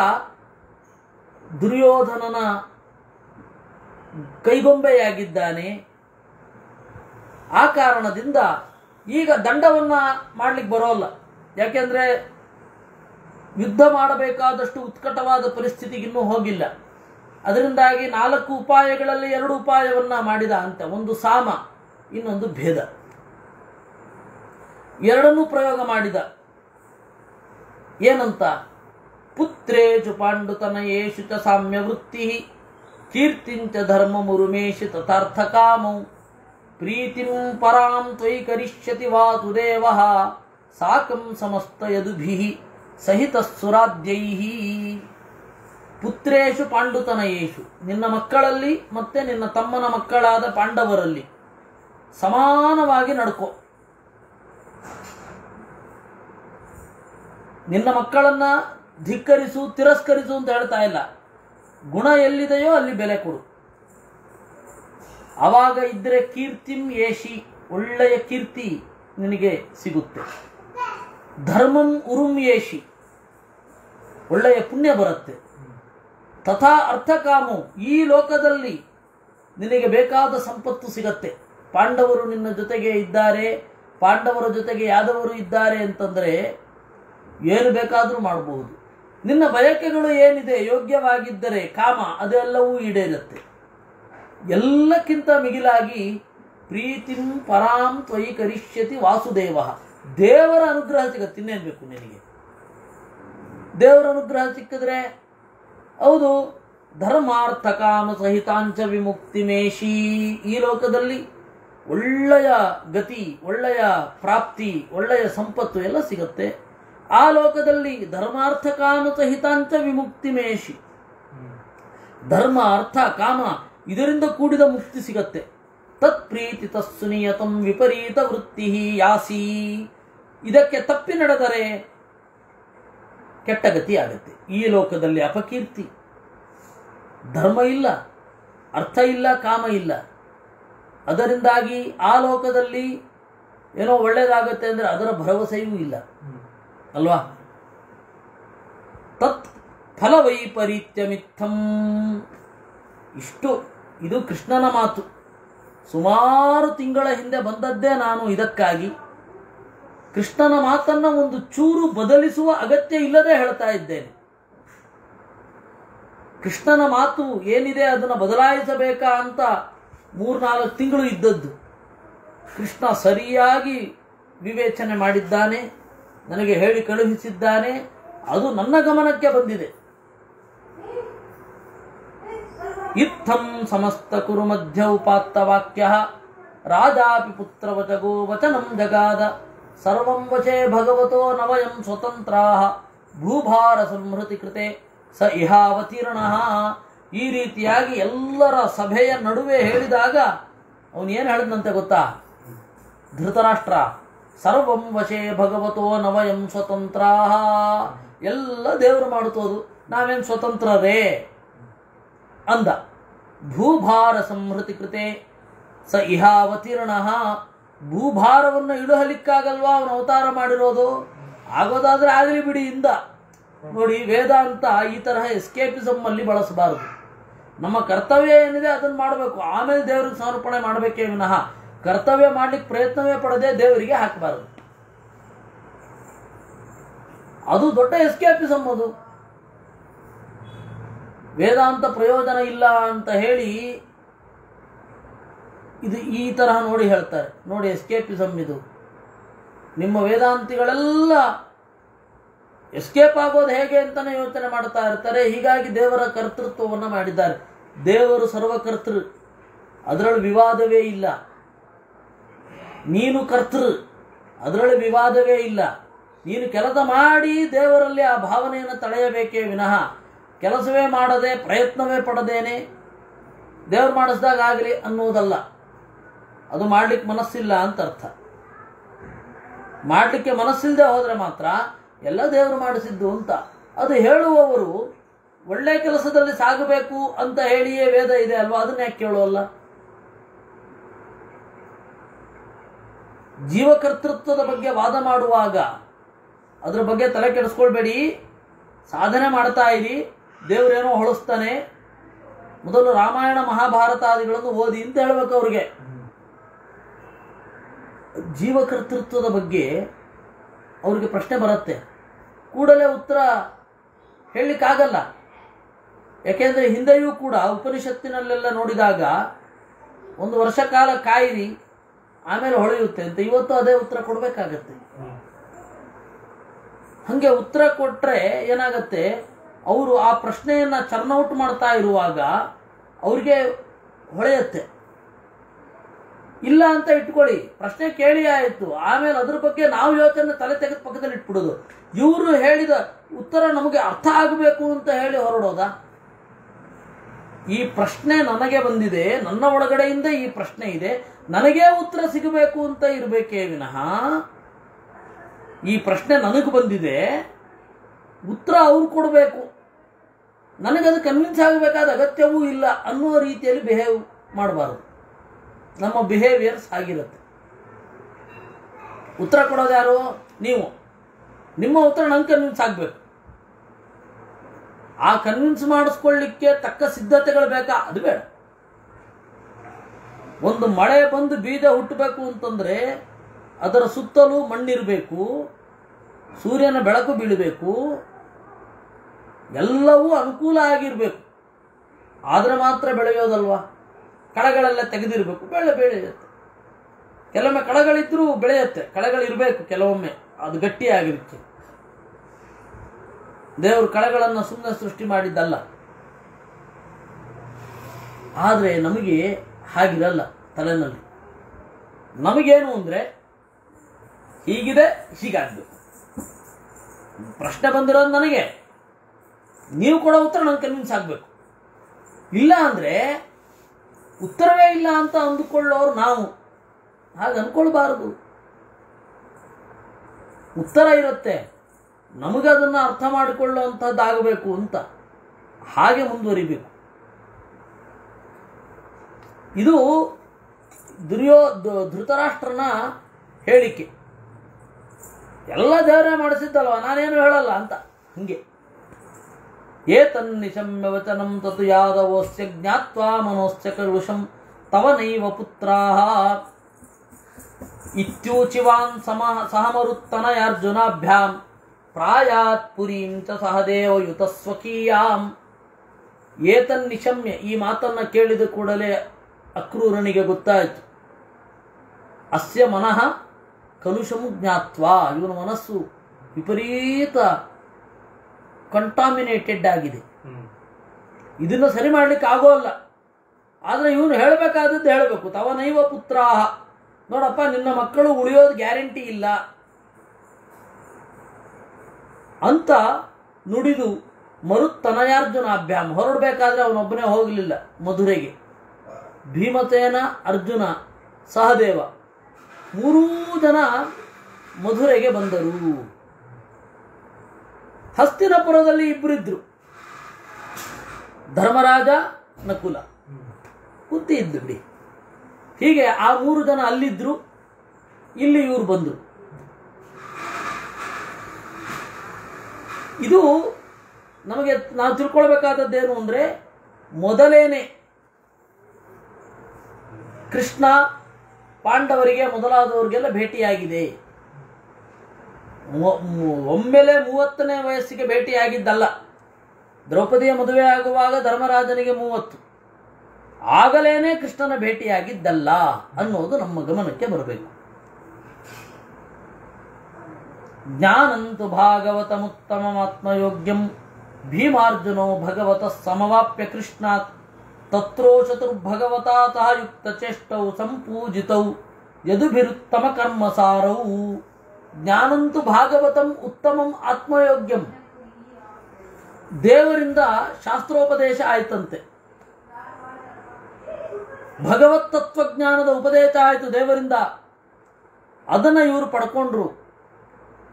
ದುರ್ಯೋಧನನ ಕೈಗೊಂಬೆಯಾಗಿದ್ದಾನೆ. ಆ ಕಾರಣದಿಂದ ಈಗ ದಂಡವನ್ನು ಮಾಡಲಿಕ್ಕೆ ಬರೋಲ್ಲ. ಯಾಕೆಂದರೆ ಯುದ್ಧ ಮಾಡಬೇಕಾದಷ್ಟು ಉತ್ಕಟವಾದ ಪರಿಸ್ಥಿತಿಗೆ ಇನ್ನೂ ಹೋಗಿಲ್ಲ. ಅದರಿಂದಾಗಿ ನಾಲ್ಕು ಉಪಾಯಗಳಲ್ಲಿ ಎರಡು ಉಪಾಯವನ್ನು ಮಾಡಿದ ಅಂತ, ಒಂದು ಸಾಮ, ಇನ್ನೊಂದು ಭೇದ. ಎರಡನ್ನೂ ಪ್ರಯೋಗ ಮಾಡಿದ. ಏನಂತ? ಪುತ್ರೇಶು ಪಾಂಡುತನಯೇಶು ಚ ಸಾಮ್ಯ ವೃತ್ತಿ ಕೀರ್ತಿಂಚ ಧರ್ಮ ಮುರುಮೇಶು ತಥಾರ್ಥ ಕಾಮೌ ಪ್ರೀತಿಂ ಪರಾಂ ತ್ವಯಿ ಕರಿಷ್ಯತಿ ವಾತು ದೇವ ಸಾಕಂ ಸಮಸ್ತ ಯದುಭಿ, ಸಹಿತ ಸುರಾದ್ಯೈ ಪುತ್ರೇಶು ಪಾಂಡುತನಯೇಶು, ನಿನ್ನ ಮಕ್ಕಳಲ್ಲಿ ಮತ್ತೆ ನಿನ್ನ ತಮ್ಮನ ಮಕ್ಕಳಾದ ಪಾಂಡವರಲ್ಲಿ ಸಮಾನವಾಗಿ ನಡ್ಕೋ. ನಿನ್ನ ಮಕ್ಕಳನ್ನ ಧಿಕ್ಕರಿಸು, ತಿರಸ್ಕರಿಸು ಅಂತ ಹೇಳ್ತಾ ಇಲ್ಲ. ಗುಣ ಎಲ್ಲಿದೆಯೋ ಅಲ್ಲಿ ಬೆಲೆ ಕೊಡು. ಆವಾಗ ಇದ್ರೆ ಕೀರ್ತಿಂ ಏಷಿ, ಒಳ್ಳೆಯ ಕೀರ್ತಿ ನಿನಗೆ ಸಿಗುತ್ತೆ. ಧರ್ಮಂ ಉರುಂ ಏಷಿ, ಒಳ್ಳೆಯ ಪುಣ್ಯ ಬರುತ್ತೆ. ತಥಾ ಅರ್ಥಕಾಮು, ಈ ಲೋಕದಲ್ಲಿ ನಿನಗೆ ಬೇಕಾದ ಸಂಪತ್ತು ಸಿಗತ್ತೆ. ಪಾಂಡವರು ನಿನ್ನ ಜೊತೆಗೆ ಇದ್ದಾರೆ, ಪಾಂಡವರ ಜೊತೆಗೆ ಯಾದವರು ಇದ್ದಾರೆ ಅಂತಂದ್ರೆ ಏನು ಬೇಕಾದರೂ ಮಾಡಬಹುದು ನಿನ್ನ ಬಯಕೆಗಳು ಏನಿದೆ, ಯೋಗ್ಯವಾಗಿದ್ದರೆ ಕಾಮ, ಅದೆಲ್ಲವೂ ಈಡೇರುತ್ತೆ. ಎಲ್ಲಕ್ಕಿಂತ ಮಿಗಿಲಾಗಿ ಪ್ರೀತಿಂ ಪರಾಂ ತ್ವಯಿ ಕರಿಷ್ಯತಿ ವಾಸುದೇವ. ದೇವರ ಅನುಗ್ರಹ ಸಿಗತ್ತೆ. ಇನ್ನೇನು ಬೇಕು ನಿನಗೆ? ದೇವರ ಅನುಗ್ರಹ ಸಿಕ್ಕಿದ್ರೆ ಹೌದು, ಧರ್ಮಾರ್ಥ ಕಾಮ ಸಹಿತಾಂಚ ವಿಮುಕ್ತಿ ಮೇಷಿ. ಈ ಲೋಕದಲ್ಲಿ ಒಳ್ಳೆಯ ಗತಿ, ಒಳ್ಳೆಯ ಪ್ರಾಪ್ತಿ, ಒಳ್ಳೆಯ ಸಂಪತ್ತು ಎಲ್ಲ ಸಿಗತ್ತೆ. ಆ ಲೋಕದಲ್ಲಿ ಧರ್ಮಾರ್ಥ ಕಾಮ ಹಿತಾಂತ ವಿಮುಕ್ತಿ ಮೇಷಿ. ಧರ್ಮ, ಅರ್ಥ, ಕಾಮ ಇದರಿಂದ ಕೂಡಿದ ಮುಕ್ತಿ ಸಿಗತ್ತೆ. ತತ್ ಪ್ರೀತಿ ತಸ್ಸುನಿಯತಂ ವಿಪರೀತ ವೃತ್ತಿ ಯಾಸಿ. ಇದಕ್ಕೆ ತಪ್ಪಿ ನಡೆದರೆ ಕೆಟ್ಟ ಗತಿ ಆಗುತ್ತೆ. ಈ ಲೋಕದಲ್ಲಿ ಅಪಕೀರ್ತಿ. ಧರ್ಮ ಇಲ್ಲ, ಅರ್ಥ ಇಲ್ಲ, ಕಾಮ ಇಲ್ಲ. ಅದರಿಂದಾಗಿ ಆ ಲೋಕದಲ್ಲಿ ಏನೋ ಒಳ್ಳೆಯದಾಗುತ್ತೆ ಅಂದರೆ ಅದರ ಭರವಸೆಯೂ ಇಲ್ಲ. ಅಲ್ವಾ? ತತ್ ಫಲವೈಪರೀತ್ಯಮಿತ್ತಂ ಇಷ್ಟು, ಇದು ಕೃಷ್ಣನ ಮಾತು. ಸುಮಾರು ತಿಂಗಳ ಹಿಂದೆ ಬಂದದ್ದೇ ನಾನು ಇದಕ್ಕಾಗಿ. ಕೃಷ್ಣನ ಮಾತನ್ನ ಒಂದು ಚೂರು ಬದಲಿಸುವ ಅಗತ್ಯ ಇಲ್ಲದೆ ಹೇಳ್ತಾ ಇದ್ದೇನೆ. ಕೃಷ್ಣನ ಮಾತು ಏನಿದೆ ಅದನ್ನು ಬದಲಾಯಿಸಬೇಕಾ ಅಂತ ಮೂರ್ನಾಲ್ಕು ತಿಂಗಳು ಇದ್ದದ್ದು. ಕೃಷ್ಣ ಸರಿಯಾಗಿ ವಿವೇಚನೆ ಮಾಡಿದ್ದಾನೆ. ನನಗೆ ಹೇಳಿ ಕಳುಹಿಸಿದ್ದಾನೆ, ಅದು ನನ್ನ ಗಮನಕ್ಕೆ ಬಂದಿದೆ. ಇತ್ತಂ ಸಮಸ್ತ ಕುರು ಮಧ್ಯ ಉಪಾತ್ತ ವಾಕ್ಯ ರಾಜಾಪಿ ಪುತ್ರವಚಗೋ ವಚನಂ ಜಗಾದ, ಸರ್ವಂ ವಚೇ ಭಗವತೋ ನವಯಂ ಸ್ವತಂತ್ರಾ ಭೂಭಾರ ಸಂಹೃತಿ ಕೃತೆ, ಸ ಇಹಾವತೀರ್ಣ. ಈ ರೀತಿಯಾಗಿ ಎಲ್ಲರ ಸಭೆಯ ನಡುವೆ ಹೇಳಿದಾಗ, ಅವನೇನು ಹೇಳಿದಂತೆ ಗೊತ್ತಾ? ಧೃತರಾಷ್ಟ್ರ. ಸರ್ವಂ ವಶೇ ಭಗವತೋ ನವಯಂ ಸ್ವತಂತ್ರ ಎಲ್ಲ ದೇವರು ಮಾಡುತ್ತೋದು, ನಾವೇನು ಸ್ವತಂತ್ರರೇ ಅಂದ. ಭೂಭಾರ ಸಂಹೃತಿ ಕೃತೆ. ಸ ಇಹಾವತೀರ್ಣ ಭೂಭಾರವನ್ನು ಇಳುಹಲಿಕ್ಕಾಗಲ್ವಾ? ಅವನು ಅವತಾರ ಮಾಡಿರೋದು. ಆಗೋದಾದ್ರೆ ಆಗಲಿ ಬಿಡಿ, ಇಂದ. ನೋಡಿ, ವೇದಾಂತ ಈ ತರಹ ಎಸ್ಕೇಪಿಸಮ್ ಅಲ್ಲಿ ಬಳಸಬಾರದು. ನಮ್ಮ ಕರ್ತವ್ಯ ಏನಿದೆ ಅದನ್ನು ಮಾಡಬೇಕು. ಆಮೇಲೆ ದೇವರಿಗೆ ಸಮರ್ಪಣೆ ಮಾಡಬೇಕೇ ವಿನಃ. ಕರ್ತವ್ಯ ಮಾಡ್ಲಿಕ್ಕೆ ಪ್ರಯತ್ನವೇ ಪಡದೆ ದೇವರಿಗೆ ಹಾಕಬಾರದು. ಅದು ದೊಡ್ಡ ಎಸ್ಕೇಪಿಸಮ್ ಅದು. ವೇದಾಂತ ಪ್ರಯೋಜನ ಇಲ್ಲ ಅಂತ ಹೇಳಿ ಇದು ಈ ತರಹ ನೋಡಿ ಹೇಳ್ತಾರೆ. ನೋಡಿ ಎಸ್ಕೇಪಿಸಮ್ ಇದು. ನಿಮ್ಮ ವೇದಾಂತಿಗಳೆಲ್ಲ ಎಸ್ಕೇಪ್ ಆಗೋದು ಹೇಗೆ ಅಂತಲೇ ಯೋಚನೆ ಮಾಡ್ತಾ ಇರ್ತಾರೆ. ಹೀಗಾಗಿ ದೇವರ ಕರ್ತೃತ್ವವನ್ನು ಮಾಡಿದ್ದಾರೆ. ದೇವರು ಸರ್ವಕರ್ತೃ. ಅದರಲ್ಲಿ ವಿವಾದವೇ ಇಲ್ಲ. ನೀನು ಕರ್ತೃ ಅದರಲ್ಲಿ ವಿವಾದವೇ ಇಲ್ಲ. ನೀನು ಕೆಲಸ ಮಾಡಿ ದೇವರಲ್ಲಿ ಆ ಭಾವನೆಯನ್ನು ತಡೆಯಬೇಕೇ ವಿನಃ. ಕೆಲಸವೇ ಮಾಡದೆ ಪ್ರಯತ್ನವೇ ಪಡದೇನೆ. ದೇವರು ಮಾಡಿಸ್ದಾಗಲಿ ಅನ್ನುವುದಲ್ಲ. ಅದು ಮಾಡ್ಲಿಕ್ಕೆ ಮನಸ್ಸಿಲ್ಲ ಅಂತ ಅರ್ಥ. ಮಾಡಲಿಕ್ಕೆ ಮನಸ್ಸಿಲ್ಲದೆ ಹೋದರೆ ಮಾತ್ರ ಎಲ್ಲ ದೇವರು ಮಾಡಿಸಿದ್ದು ಅಂತ. ಅದು ಹೇಳುವವರು ಒಳ್ಳೆ ಕೆಲಸದಲ್ಲಿ ಸಾಗಬೇಕು ಅಂತ ಹೇಳಿಯೇ ವೇದ ಇದೆ ಅಲ್ವಾ? ಅದನ್ನ ಯಾಕೆ ಕೇಳುವಲ್ಲ ಜೀವಕರ್ತೃತ್ವದ ಬಗ್ಗೆ ವಾದ ಮಾಡುವಾಗ ಅದರ ಬಗ್ಗೆ ತಲೆ ಕೆಡಿಸ್ಕೊಳ್ಬೇಡಿ. ಸಾಧನೆ ಮಾಡ್ತಾ ಇರಿ. ದೇವರೇನೋ ಹೊಳಿಸ್ತಾನೆ. ಮೊದಲು ರಾಮಾಯಣ ಮಹಾಭಾರತಾದಿಗಳನ್ನು ಓದಿ ಅಂತ ಹೇಳ್ಬೇಕು ಅವ್ರಿಗೆ. ಜೀವಕರ್ತೃತ್ವದ ಬಗ್ಗೆ ಅವ್ರಿಗೆ ಪ್ರಶ್ನೆ ಬರುತ್ತೆ. ಕೂಡಲೇ ಉತ್ತರ ಹೇಳಲಿಕ್ಕಾಗಲ್ಲ. ಯಾಕೆಂದರೆ ಹಿಂದೆಯೂ ಕೂಡ ಉಪನಿಷತ್ತಿನಲ್ಲೆಲ್ಲ ನೋಡಿದಾಗ ಒಂದು ವರ್ಷ ಕಾಲ ಕಾಯಿರಿ. ಆಮೇಲೆ ಹೊಳೆಯುತ್ತೆ ಅಂತ ಇವತ್ತು ಅದೇ ಉತ್ತರ ಕೊಡಬೇಕಾಗತ್ತೆ. ಹಂಗೆ ಉತ್ತರ ಕೊಟ್ರೆ ಏನಾಗತ್ತೆ? ಅವರು ಆ ಪ್ರಶ್ನೆಯನ್ನ ಚರ್ನೌಟ್ ಮಾಡ್ತಾ ಇರುವಾಗ ಅವ್ರಿಗೆ ಹೊಳೆಯುತ್ತೆ. ಇಲ್ಲ ಅಂತ ಇಟ್ಕೊಳ್ಳಿ. ಪ್ರಶ್ನೆ ಕೇಳಿ ಆಯಿತು. ಆಮೇಲೆ ಅದ್ರ ಬಗ್ಗೆ ನಾವು ಯೋಚನೆ ತಲೆ ತೆಗೆದ ಪಕ್ಕದಲ್ಲಿ ಇಟ್ಬಿಡೋದು. ಇವರು ಹೇಳಿದ ಉತ್ತರ ನಮಗೆ ಅರ್ಥ ಆಗಬೇಕು ಅಂತ ಹೇಳಿ ಹೊರಡೋದಾ? ಈ ಪ್ರಶ್ನೆ ನನಗೆ ಬಂದಿದೆ. ನನ್ನ ಒಳಗಡೆಯಿಂದ ಈ ಪ್ರಶ್ನೆ ಇದೆ. ನನಗೇ ಉತ್ತರ ಸಿಗಬೇಕು ಅಂತ ಇರಬೇಕೇ ವಿನಃ ಈ ಪ್ರಶ್ನೆ ನನಗೆ ಬಂದಿದೆ, ಉತ್ತರ ಅವ್ರು ಕೊಡಬೇಕು. ನನಗದು ಕನ್ವಿನ್ಸ್ ಆಗಬೇಕಾದ ಅಗತ್ಯವೂ ಇಲ್ಲ ಅನ್ನುವ ರೀತಿಯಲ್ಲಿ ಬಿಹೇವ್ ಮಾಡಬಾರದು. ನಮ್ಮ ಬಿಹೇವಿಯರ್ಸ್ ಆಗಿರುತ್ತೆ. ಉತ್ತರ ಕೊಡೋದು ಯಾರು? ನೀವು. ನಿಮ್ಮ ಉತ್ತರ ನಂಗೆ ಕನ್ವಿನ್ಸ್ ಆಗಬೇಕು. ಆ ಕನ್ವಿನ್ಸ್ ಮಾಡಿಸ್ಕೊಳ್ಳಿಕ್ಕೆ ತಕ್ಕ ಸಿದ್ಧತೆಗಳು ಬೇಕಾ? ಅದು ಬೇಡ. ಒಂದು ಮಳೆ ಬಂದು ಬೀಜ ಹುಟ್ಟಬೇಕು ಅಂತಂದ್ರೆ ಅದರ ಸುತ್ತಲೂ ಮಣ್ಣಿರಬೇಕು, ಸೂರ್ಯನ ಬೆಳಕು ಬೀಳಬೇಕು, ಎಲ್ಲವೂ ಅನುಕೂಲ ಆಗಿರಬೇಕು. ಆದರೆ ಮಾತ್ರ ಬೆಳೆಯೋದಲ್ವಾ? ಕಳೆಗಳೆಲ್ಲ ತೆಗೆದಿರಬೇಕು, ಬೆಳೆ ಬೆಳೆಯುತ್ತೆ. ಕೆಲವೊಮ್ಮೆ ಕಳೆಗಳಿದ್ದರೂ ಬೆಳೆಯುತ್ತೆ, ಕಳೆಗಳಿರಬೇಕು ಕೆಲವೊಮ್ಮೆ, ಅದು ಗಟ್ಟಿಯಾಗಿರುತ್ತೆ. ದೇವರು ಕಳೆಗಳನ್ನು ಸುಮ್ಮನೆ ಸೃಷ್ಟಿ ಮಾಡಿದ್ದಲ್ಲ. ಆದರೆ ನಮಗೆ ಹಾಗಿರಲ್ಲ ತಲೆನಲ್ಲಿ. ನಮಗೇನು ಅಂದರೆ ಹೀಗಿದೆ, ಹೀಗಾಗಬೇಕು. ಪ್ರಶ್ನೆ ಬಂದಿರೋದು ನನಗೆ. ನೀವು ಕೊಡೋ ಉತ್ತರ ನಂಗೆ ಕನ್ವಿನ್ಸ್ ಆಗಬೇಕು. ಇಲ್ಲ ಅಂದರೆ ಉತ್ತರವೇ ಇಲ್ಲ ಅಂತ ಅಂದುಕೊಳ್ಳೋರು ನಾವು. ಹಾಗೆ ಅಂದ್ಕೊಳ್ಬಾರದು ಉತ್ತರ ಇರುತ್ತೆ. ನಮಗದನ್ನು ಅರ್ಥ ಮಾಡಿಕೊಳ್ಳುವಂಥದ್ದಾಗಬೇಕು ಅಂತ. ಹಾಗೆ ಮುಂದುವರಿಬೇಕು. ಇದು ದುರ್ಯೋ ಧೃತರಾಷ್ಟ್ರನ ಹೇಳಿಕೆ. ಎಲ್ಲ ದೇವರೇ ಮಾಡಿಸಿದ್ದಲ್ವ? ನಾನೇನು ಹೇಳಲ್ಲ ಅಂತ. ಹಂಗೆ. ಏತನ್ನಿಶಮ್ಯ ವಚನಂ ತತು ಯಾದವೋಸ್ಯ ಜ್ಞಾತ್ವಾ ಮನೋಶ್ಚ ಕರುಷಂ ತವ ನೈವ ಪುತ್ರಾಹ. ಇತ್ಯೂಚಿವಾನ್ ಸಮ ಸಹಮರುತ್ತನಯಾರ್ಜುನಾಭ್ಯಾಂ ಪ್ರಾಯಾತ್ ಪುರೀಂ ಚ ಸಹದೇವ ಯುತಸ್ವಕೀಯಾಂ. ಏತನ್ನಿಶಮ್ಯ ಈ ಮಾತನ್ನು ಕೇಳಿದ ಕೂಡಲೇ ಅಕ್ರೂರನಿಗೆ ಗೊತ್ತಾಯಿತು. ಅಸ್ಯ ಮನಃ ಕಲುಷಮು ಜ್ಞಾತ್ವಾ. ಇವನ ಮನಸ್ಸು ವಿಪರೀತ ಕಂಟಾಮಿನೇಟೆಡ್ ಆಗಿದೆ. ಇದನ್ನು ಸರಿ ಮಾಡ್ಲಿಕ್ಕೆ ಆಗೋಲ್ಲ ಆದರೆ ಇವನು ಹೇಳಬೇಕಾದದ್ದು ಹೇಳಬೇಕು. ತವನೈವ ಪುತ್ರಾಹ. ನೋಡಪ್ಪ ನಿನ್ನ ಮಕ್ಕಳು ಉಳಿಯೋದು ಗ್ಯಾರಂಟಿ ಇಲ್ಲ. ಅಂತ ನುಡಿದು ಮರುತ್ತನಯಾರ್ಜುನಾಭ್ಯಾಮ್ ಹೊರಡಬೇಕಾದ್ರೆ ಅವನೊಬ್ಬನೇ ಹೋಗಲಿಲ್ಲ ಮಧುರೆಗೆ. ಭೀಮಸೇನ ಅರ್ಜುನ, ಸಹದೇವ ಮೂರೂ ಜನ ಮಧುರೆಗೆ ಬಂದರು. ಹಸ್ತಿನಪುರದಲ್ಲಿ ಇಬ್ಬರಿದ್ರು ಧರ್ಮರಾಜ, ನಕುಲ. ಕುಂತಿ ಇದ್ದು ಬಿಡಿ. ಹೀಗೆ ಆ ಮೂರು ಜನ ಅಲ್ಲಿದ್ರು, ಇಲ್ಲಿ ಇವರು ಬಂದರು. ಇದು ನಮಗೆ, ನಾವು ತಿಳ್ಕೊಳ್ಬೇಕಾದದ್ದೇನು ಅಂದರೆ ಮೊದಲೇನೆ ಕೃಷ್ಣ ಪಾಂಡವರಿಗೆ ಮೊದಲಾದವರಿಗೆಲ್ಲ ಭೇಟಿಯಾಗಿದೆ. ಒಮ್ಮೆಲೆ ಮೂವತ್ತನೇ ವಯಸ್ಸಿಗೆ ಭೇಟಿಯಾಗಿದ್ದಲ್ಲ. ದ್ರೌಪದಿಯ ಮದುವೆ ಆಗುವಾಗ ಧರ್ಮರಾಜನಿಗೆ ಮೂವತ್ತು. ಆಗಲೇನೆ ಕೃಷ್ಣನ ಭೇಟಿಯಾಗಿದ್ದಲ್ಲ ಅನ್ನೋದು ನಮ್ಮ ಗಮನಕ್ಕೆ ಬರಬೇಕು. ಜ್ಞಾನಂತು ಭಾಗವತ ಮುತ್ತಮ ಆತ್ಮಯೋಗ್ಯಂ ಭೀಮಾರ್ಜುನೋ ಭಗವತ ಸಮವಾಪ್ಯ ಕೃಷ್ಣಾತ್. ತತ್ರೋ ಚತುರ್ಭಗವತಾ ಯುಕ್ತ ಚೇಷ್ಟೌ ಸಂಪೂಜಿತೌ ಯದುಭಿರುತ್ತಮ ಕರ್ಮಸಾರೌ ಜ್ಞಾನಂತು ಭಾಗವತಂ ಉತ್ತಮಂ ಆತ್ಮಯೋಗ್ಯಂ. ದೇವರಿಂದ ಶಾಸ್ತ್ರೋಪದೇಶ ಆಯ್ತಂತೆ. ಭಗವತ್ ತತ್ವಜ್ಞಾನದ ಉಪದೇಶ ಆಯಿತು ದೇವರಿಂದ. ಅದನ್ನ ಇವರು ಪಡ್ಕೊಂಡ್ರು.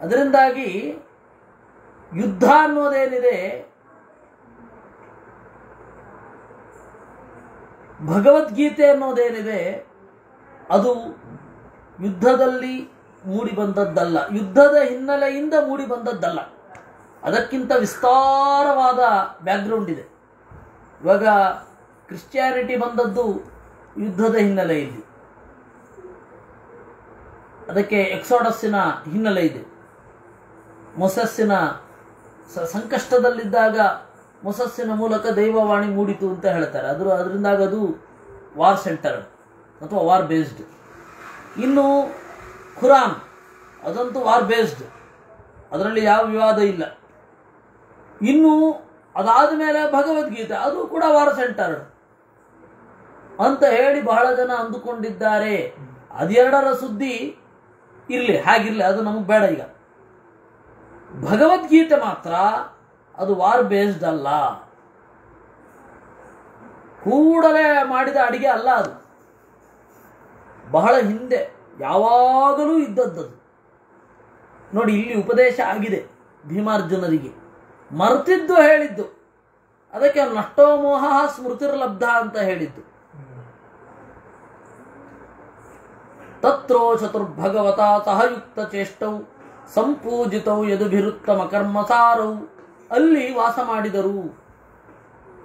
ಅದರಿಂದಾಗಿ ಯುದ್ಧ ಅನ್ನೋದೇನಿದೆ? ಭಗವದ್ಗೀತೆ ಅನ್ನೋದೇನಿದೆ, ಅದು ಯುದ್ಧದಲ್ಲಿ ಮೂಡಿ ಬಂದದ್ದಲ್ಲ. ಯುದ್ಧದ ಹಿನ್ನೆಲೆಯಿಂದ ಮೂಡಿ ಬಂದದ್ದಲ್ಲ. ಅದಕ್ಕಿಂತ ವಿಸ್ತಾರವಾದ ಬ್ಯಾಕ್ಗ್ರೌಂಡ್ ಇದೆ. ಇವಾಗ ಕ್ರಿಶ್ಚಿಯಾನಿಟಿ ಬಂದದ್ದು ಯುದ್ಧದ ಹಿನ್ನೆಲೆಯಲ್ಲಿ. ಅದಕ್ಕೆ ಎಕ್ಸೋಡಸ್ಸಿನ ಹಿನ್ನೆಲೆ ಇದೆ. ಮೊಸಸ್ಸಿನ ಸಂಕಷ್ಟದಲ್ಲಿದ್ದಾಗ ಮೊಸಸ್ಸಿನ ಮೂಲಕ ದೈವವಾಣಿ ಮೂಡಿತು ಅಂತ ಹೇಳ್ತಾರೆ. ಅದ್ರ, ಅದರಿಂದಾಗ ಅದು ವಾರ್ ಸೆಂಟರ್ ಅಥವಾ ವಾರ್ ಬೇಸ್ಡ್ ಇನ್ನು ಖುರಾನ್, ಅದಂತೂ ವಾರ್ ಬೇಸ್ಡ್ ಅದರಲ್ಲಿ ಯಾವ ವಿವಾದ ಇಲ್ಲ. ಇನ್ನು ಅದಾದ ಮೇಲೆ ಭಗವದ್ಗೀತೆ, ಅದು ಕೂಡ ವಾರ್ ಸೆಂಟರ್ ಅಂತ ಹೇಳಿ ಬಹಳ ಜನ ಅಂದುಕೊಂಡಿದ್ದಾರೆ. ಅದೆರಡರ ಸುದ್ದಿ ಇರಲಿ, ಹಾಗಿರಲಿ, ಅದು ನಮಗೆ ಬೇಡ ಈಗ. ಭಗವದ್ಗೀತೆ ಮಾತ್ರ ಅದು ವಾರ್ ಬೇಸ್ಡ್ ಅಲ್ಲ. ಕೂಡಲೇ ಮಾಡಿದ ಅಡಿಗೆ ಅಲ್ಲ ಅದು. ಬಹಳ ಹಿಂದೆ, ಯಾವಾಗಲೂ ಇದ್ದದ್ದದು ನೋಡಿ, ಇಲ್ಲಿ ಉಪದೇಶ ಆಗಿದೆ ಭೀಮಾರ್ಜುನರಿಗೆ. ಮರ್ತಿದ್ದು ಹೇಳಿದ್ದು. ಅದಕ್ಕೆ ನಷ್ಟೋ ಮೋಹ ಸ್ಮೃತಿರ್ಲಬ್ಧ ಅಂತ ಹೇಳಿದ್ದು. ತತ್ರೋ ಚತುರ್ಭಗವತ ಸಹಯುಕ್ತ ಚೇಷ್ಟೌ, ಸಂಪೂಜಿತೌ ಯದುಭಿರುತ್ತಮ ಕರ್ಮಸಾರೌ. ಅಲ್ಲಿ ವಾಸ ಮಾಡಿದರು.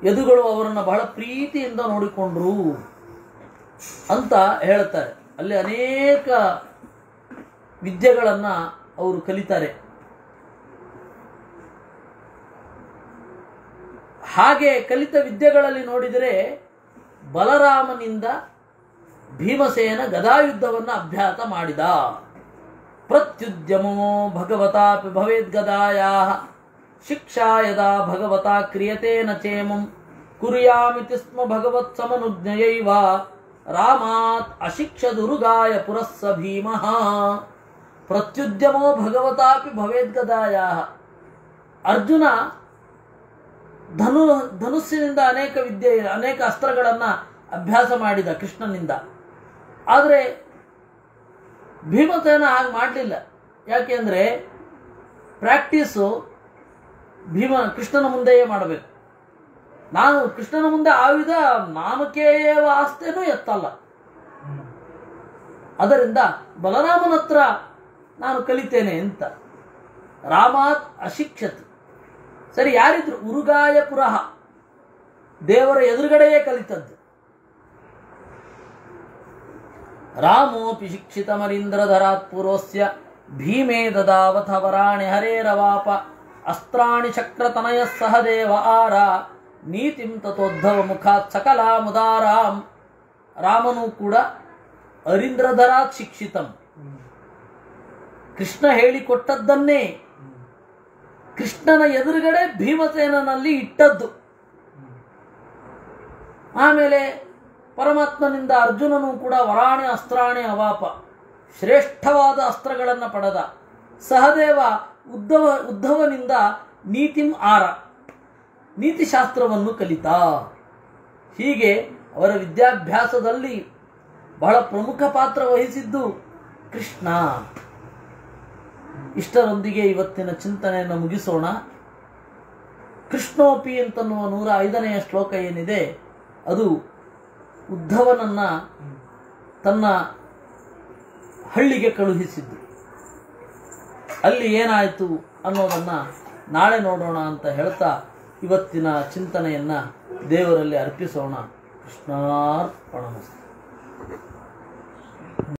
ಯದುಗಳು ಅವರನ್ನು ಬಹಳ ಪ್ರೀತಿಯಿಂದ ನೋಡಿಕೊಂಡ್ರು ಅಂತ ಹೇಳ್ತಾರೆ ಅಲ್ಲಿ ಅನೇಕ ವಿದ್ಯೆಗಳನ್ನು ಅವರು ಕಲಿತಾರೆ. ಹಾಗೆ ಕಲಿತ ವಿದ್ಯೆಗಳಲ್ಲಿ ನೋಡಿದರೆ ಬಲರಾಮನಿಂದ ಭೀಮಸೇನ ಗದಾಯುದ್ಧವನ್ನು ಅಭ್ಯಾಸ ಮಾಡಿದ. ಪ್ರತ್ಯುದ್ಯಮೋ ಭಗವತಾಪಿ ಭವೇದ್ಗದಾಯಾ ಶಿಕ್ಷಾ ಯದಾ ಭಗವತಾ ನ ಚೇಮಂ ಕುರಿಯಾಮಿತಿ ಸ್ಮ ಭಗವತ್ ಸಮನುಜ್ಞಯೈವ. ರಾಮಾತ್ ಅಶಿಕ್ಷ ದುರುಗಾಯ ಪುರಸ್ಸ ಭೀಮಃ. ಪ್ರತ್ಯುದ್ಯಮೋ ಭಗವತಾಪಿ ಭವೇದ್ಗದಾಯ ಅರ್ಜುನ ಧನು, ಧನುಸ್ಸಿನಿಂದ ಅನೇಕ ವಿದ್ಯೆ, ಅನೇಕ ಅಸ್ತ್ರಗಳನ್ನು ಅಭ್ಯಾಸ ಮಾಡಿದ ಕೃಷ್ಣನಿಂದ. ಆದರೆ ಭೀಮಸೇನ ಹಾಗೆ ಮಾಡಲಿಲ್ಲ. ಯಾಕೆಂದ್ರೆ ಪ್ರಾಕ್ಟೀಸು ಭೀಮ ಕೃಷ್ಣನ ಮುಂದೆಯೇ ಮಾಡಬೇಕು. ನಾನು ಕೃಷ್ಣನ ಮುಂದೆ ಆಯುಧ ನಾಮಕೇಯ ಆಸ್ತೇನೂ ಎತ್ತಲ್ಲ. ಅದರಿಂದ ಬಲರಾಮನ ಹತ್ರ ನಾನು ಕಲಿತೇನೆ ಅಂತ. ರಾಮಾತ್ ಅಶಿಕ್ಷತ್. ಸರಿ, ಯಾರಿದ್ರು? ಉರುಗಾಯ ಪುರಹ ದೇವರ ಎದುರುಗಡೆಯೇ ಕಲಿತದ್ದು. ರಾಮೋಪಿ ಶಿಕ್ಷಿತಮರೀಂದ್ರಧರಾತ್ ಪುರೋಸ್ಯ ಭೀಮೇ ದದಾವಥ ವರಾಣಿ ಹರೇರವಾಪ ಅಸ್ತ್ರಾಣಿ ಚಕ್ರತನಯ ಸಹದೇವ ಆರ, ನೀತಿಂ ತಥೋದ್ಧವ ಮುಖಾತ್ ಸಕಲಾ ಮುದಾರಾಮ್ ರಾಮನು ಕೂಡ ಅರೀಂದ್ರಧರಾತ್ ಶಿಕ್ಷಿತಂ. ಕೃಷ್ಣ ಹೇಳಿಕೊಟ್ಟದ್ದನ್ನೇ. ಕೃಷ್ಣನ ಎದುರುಗಡೆ ಭೀಮಸೇನನಲ್ಲಿ ಇಟ್ಟದ್ದು. ಆಮೇಲೆ ಪರಮಾತ್ಮನಿಂದ ಅರ್ಜುನನು ಕೂಡ ವರಾಣಿ ಅಸ್ತ್ರಾಣಿ ಅವಾಪ, ಶ್ರೇಷ್ಠವಾದ ಅಸ್ತ್ರಗಳನ್ನು ಪಡೆದ. ಸಹದೇವ ಉದ್ಧವ, ಉದ್ಧವನಿಂದ ನೀತಿಂ ಆರ. ನೀತಿಶಾಸ್ತ್ರವನ್ನು ಕಲಿತ. ಹೀಗೆ ಅವರ ವಿದ್ಯಾಭ್ಯಾಸದಲ್ಲಿ ಬಹಳ ಪ್ರಮುಖ ಪಾತ್ರ ವಹಿಸಿದ್ದು ಕೃಷ್ಣ. ಇಷ್ಟರೊಂದಿಗೆ ಇವತ್ತಿನ ಚಿಂತನೆಯನ್ನು ಮುಗಿಸೋಣ. ಕೃಷ್ಣೋಪಿ ಅಂತನ್ನುವ ನೂರ ಐದನೆಯ ಶ್ಲೋಕ ಏನಿದೆ? ಅದು ಉದ್ಧವನನ್ನ ತನ್ನ ಹಳ್ಳಿಗೆ ಕಳುಹಿಸಿದ್ದು. ಅಲ್ಲಿ ಏನಾಯಿತು ಅನ್ನೋದನ್ನು ನಾಳೆ ನೋಡೋಣ ಅಂತ ಹೇಳ್ತಾ ಇವತ್ತಿನ ಚಿಂತನೆಯನ್ನು ದೇವರಲ್ಲಿ ಅರ್ಪಿಸೋಣ. ಕೃಷ್ಣಾರ್ಪಣಮಸ್ತು.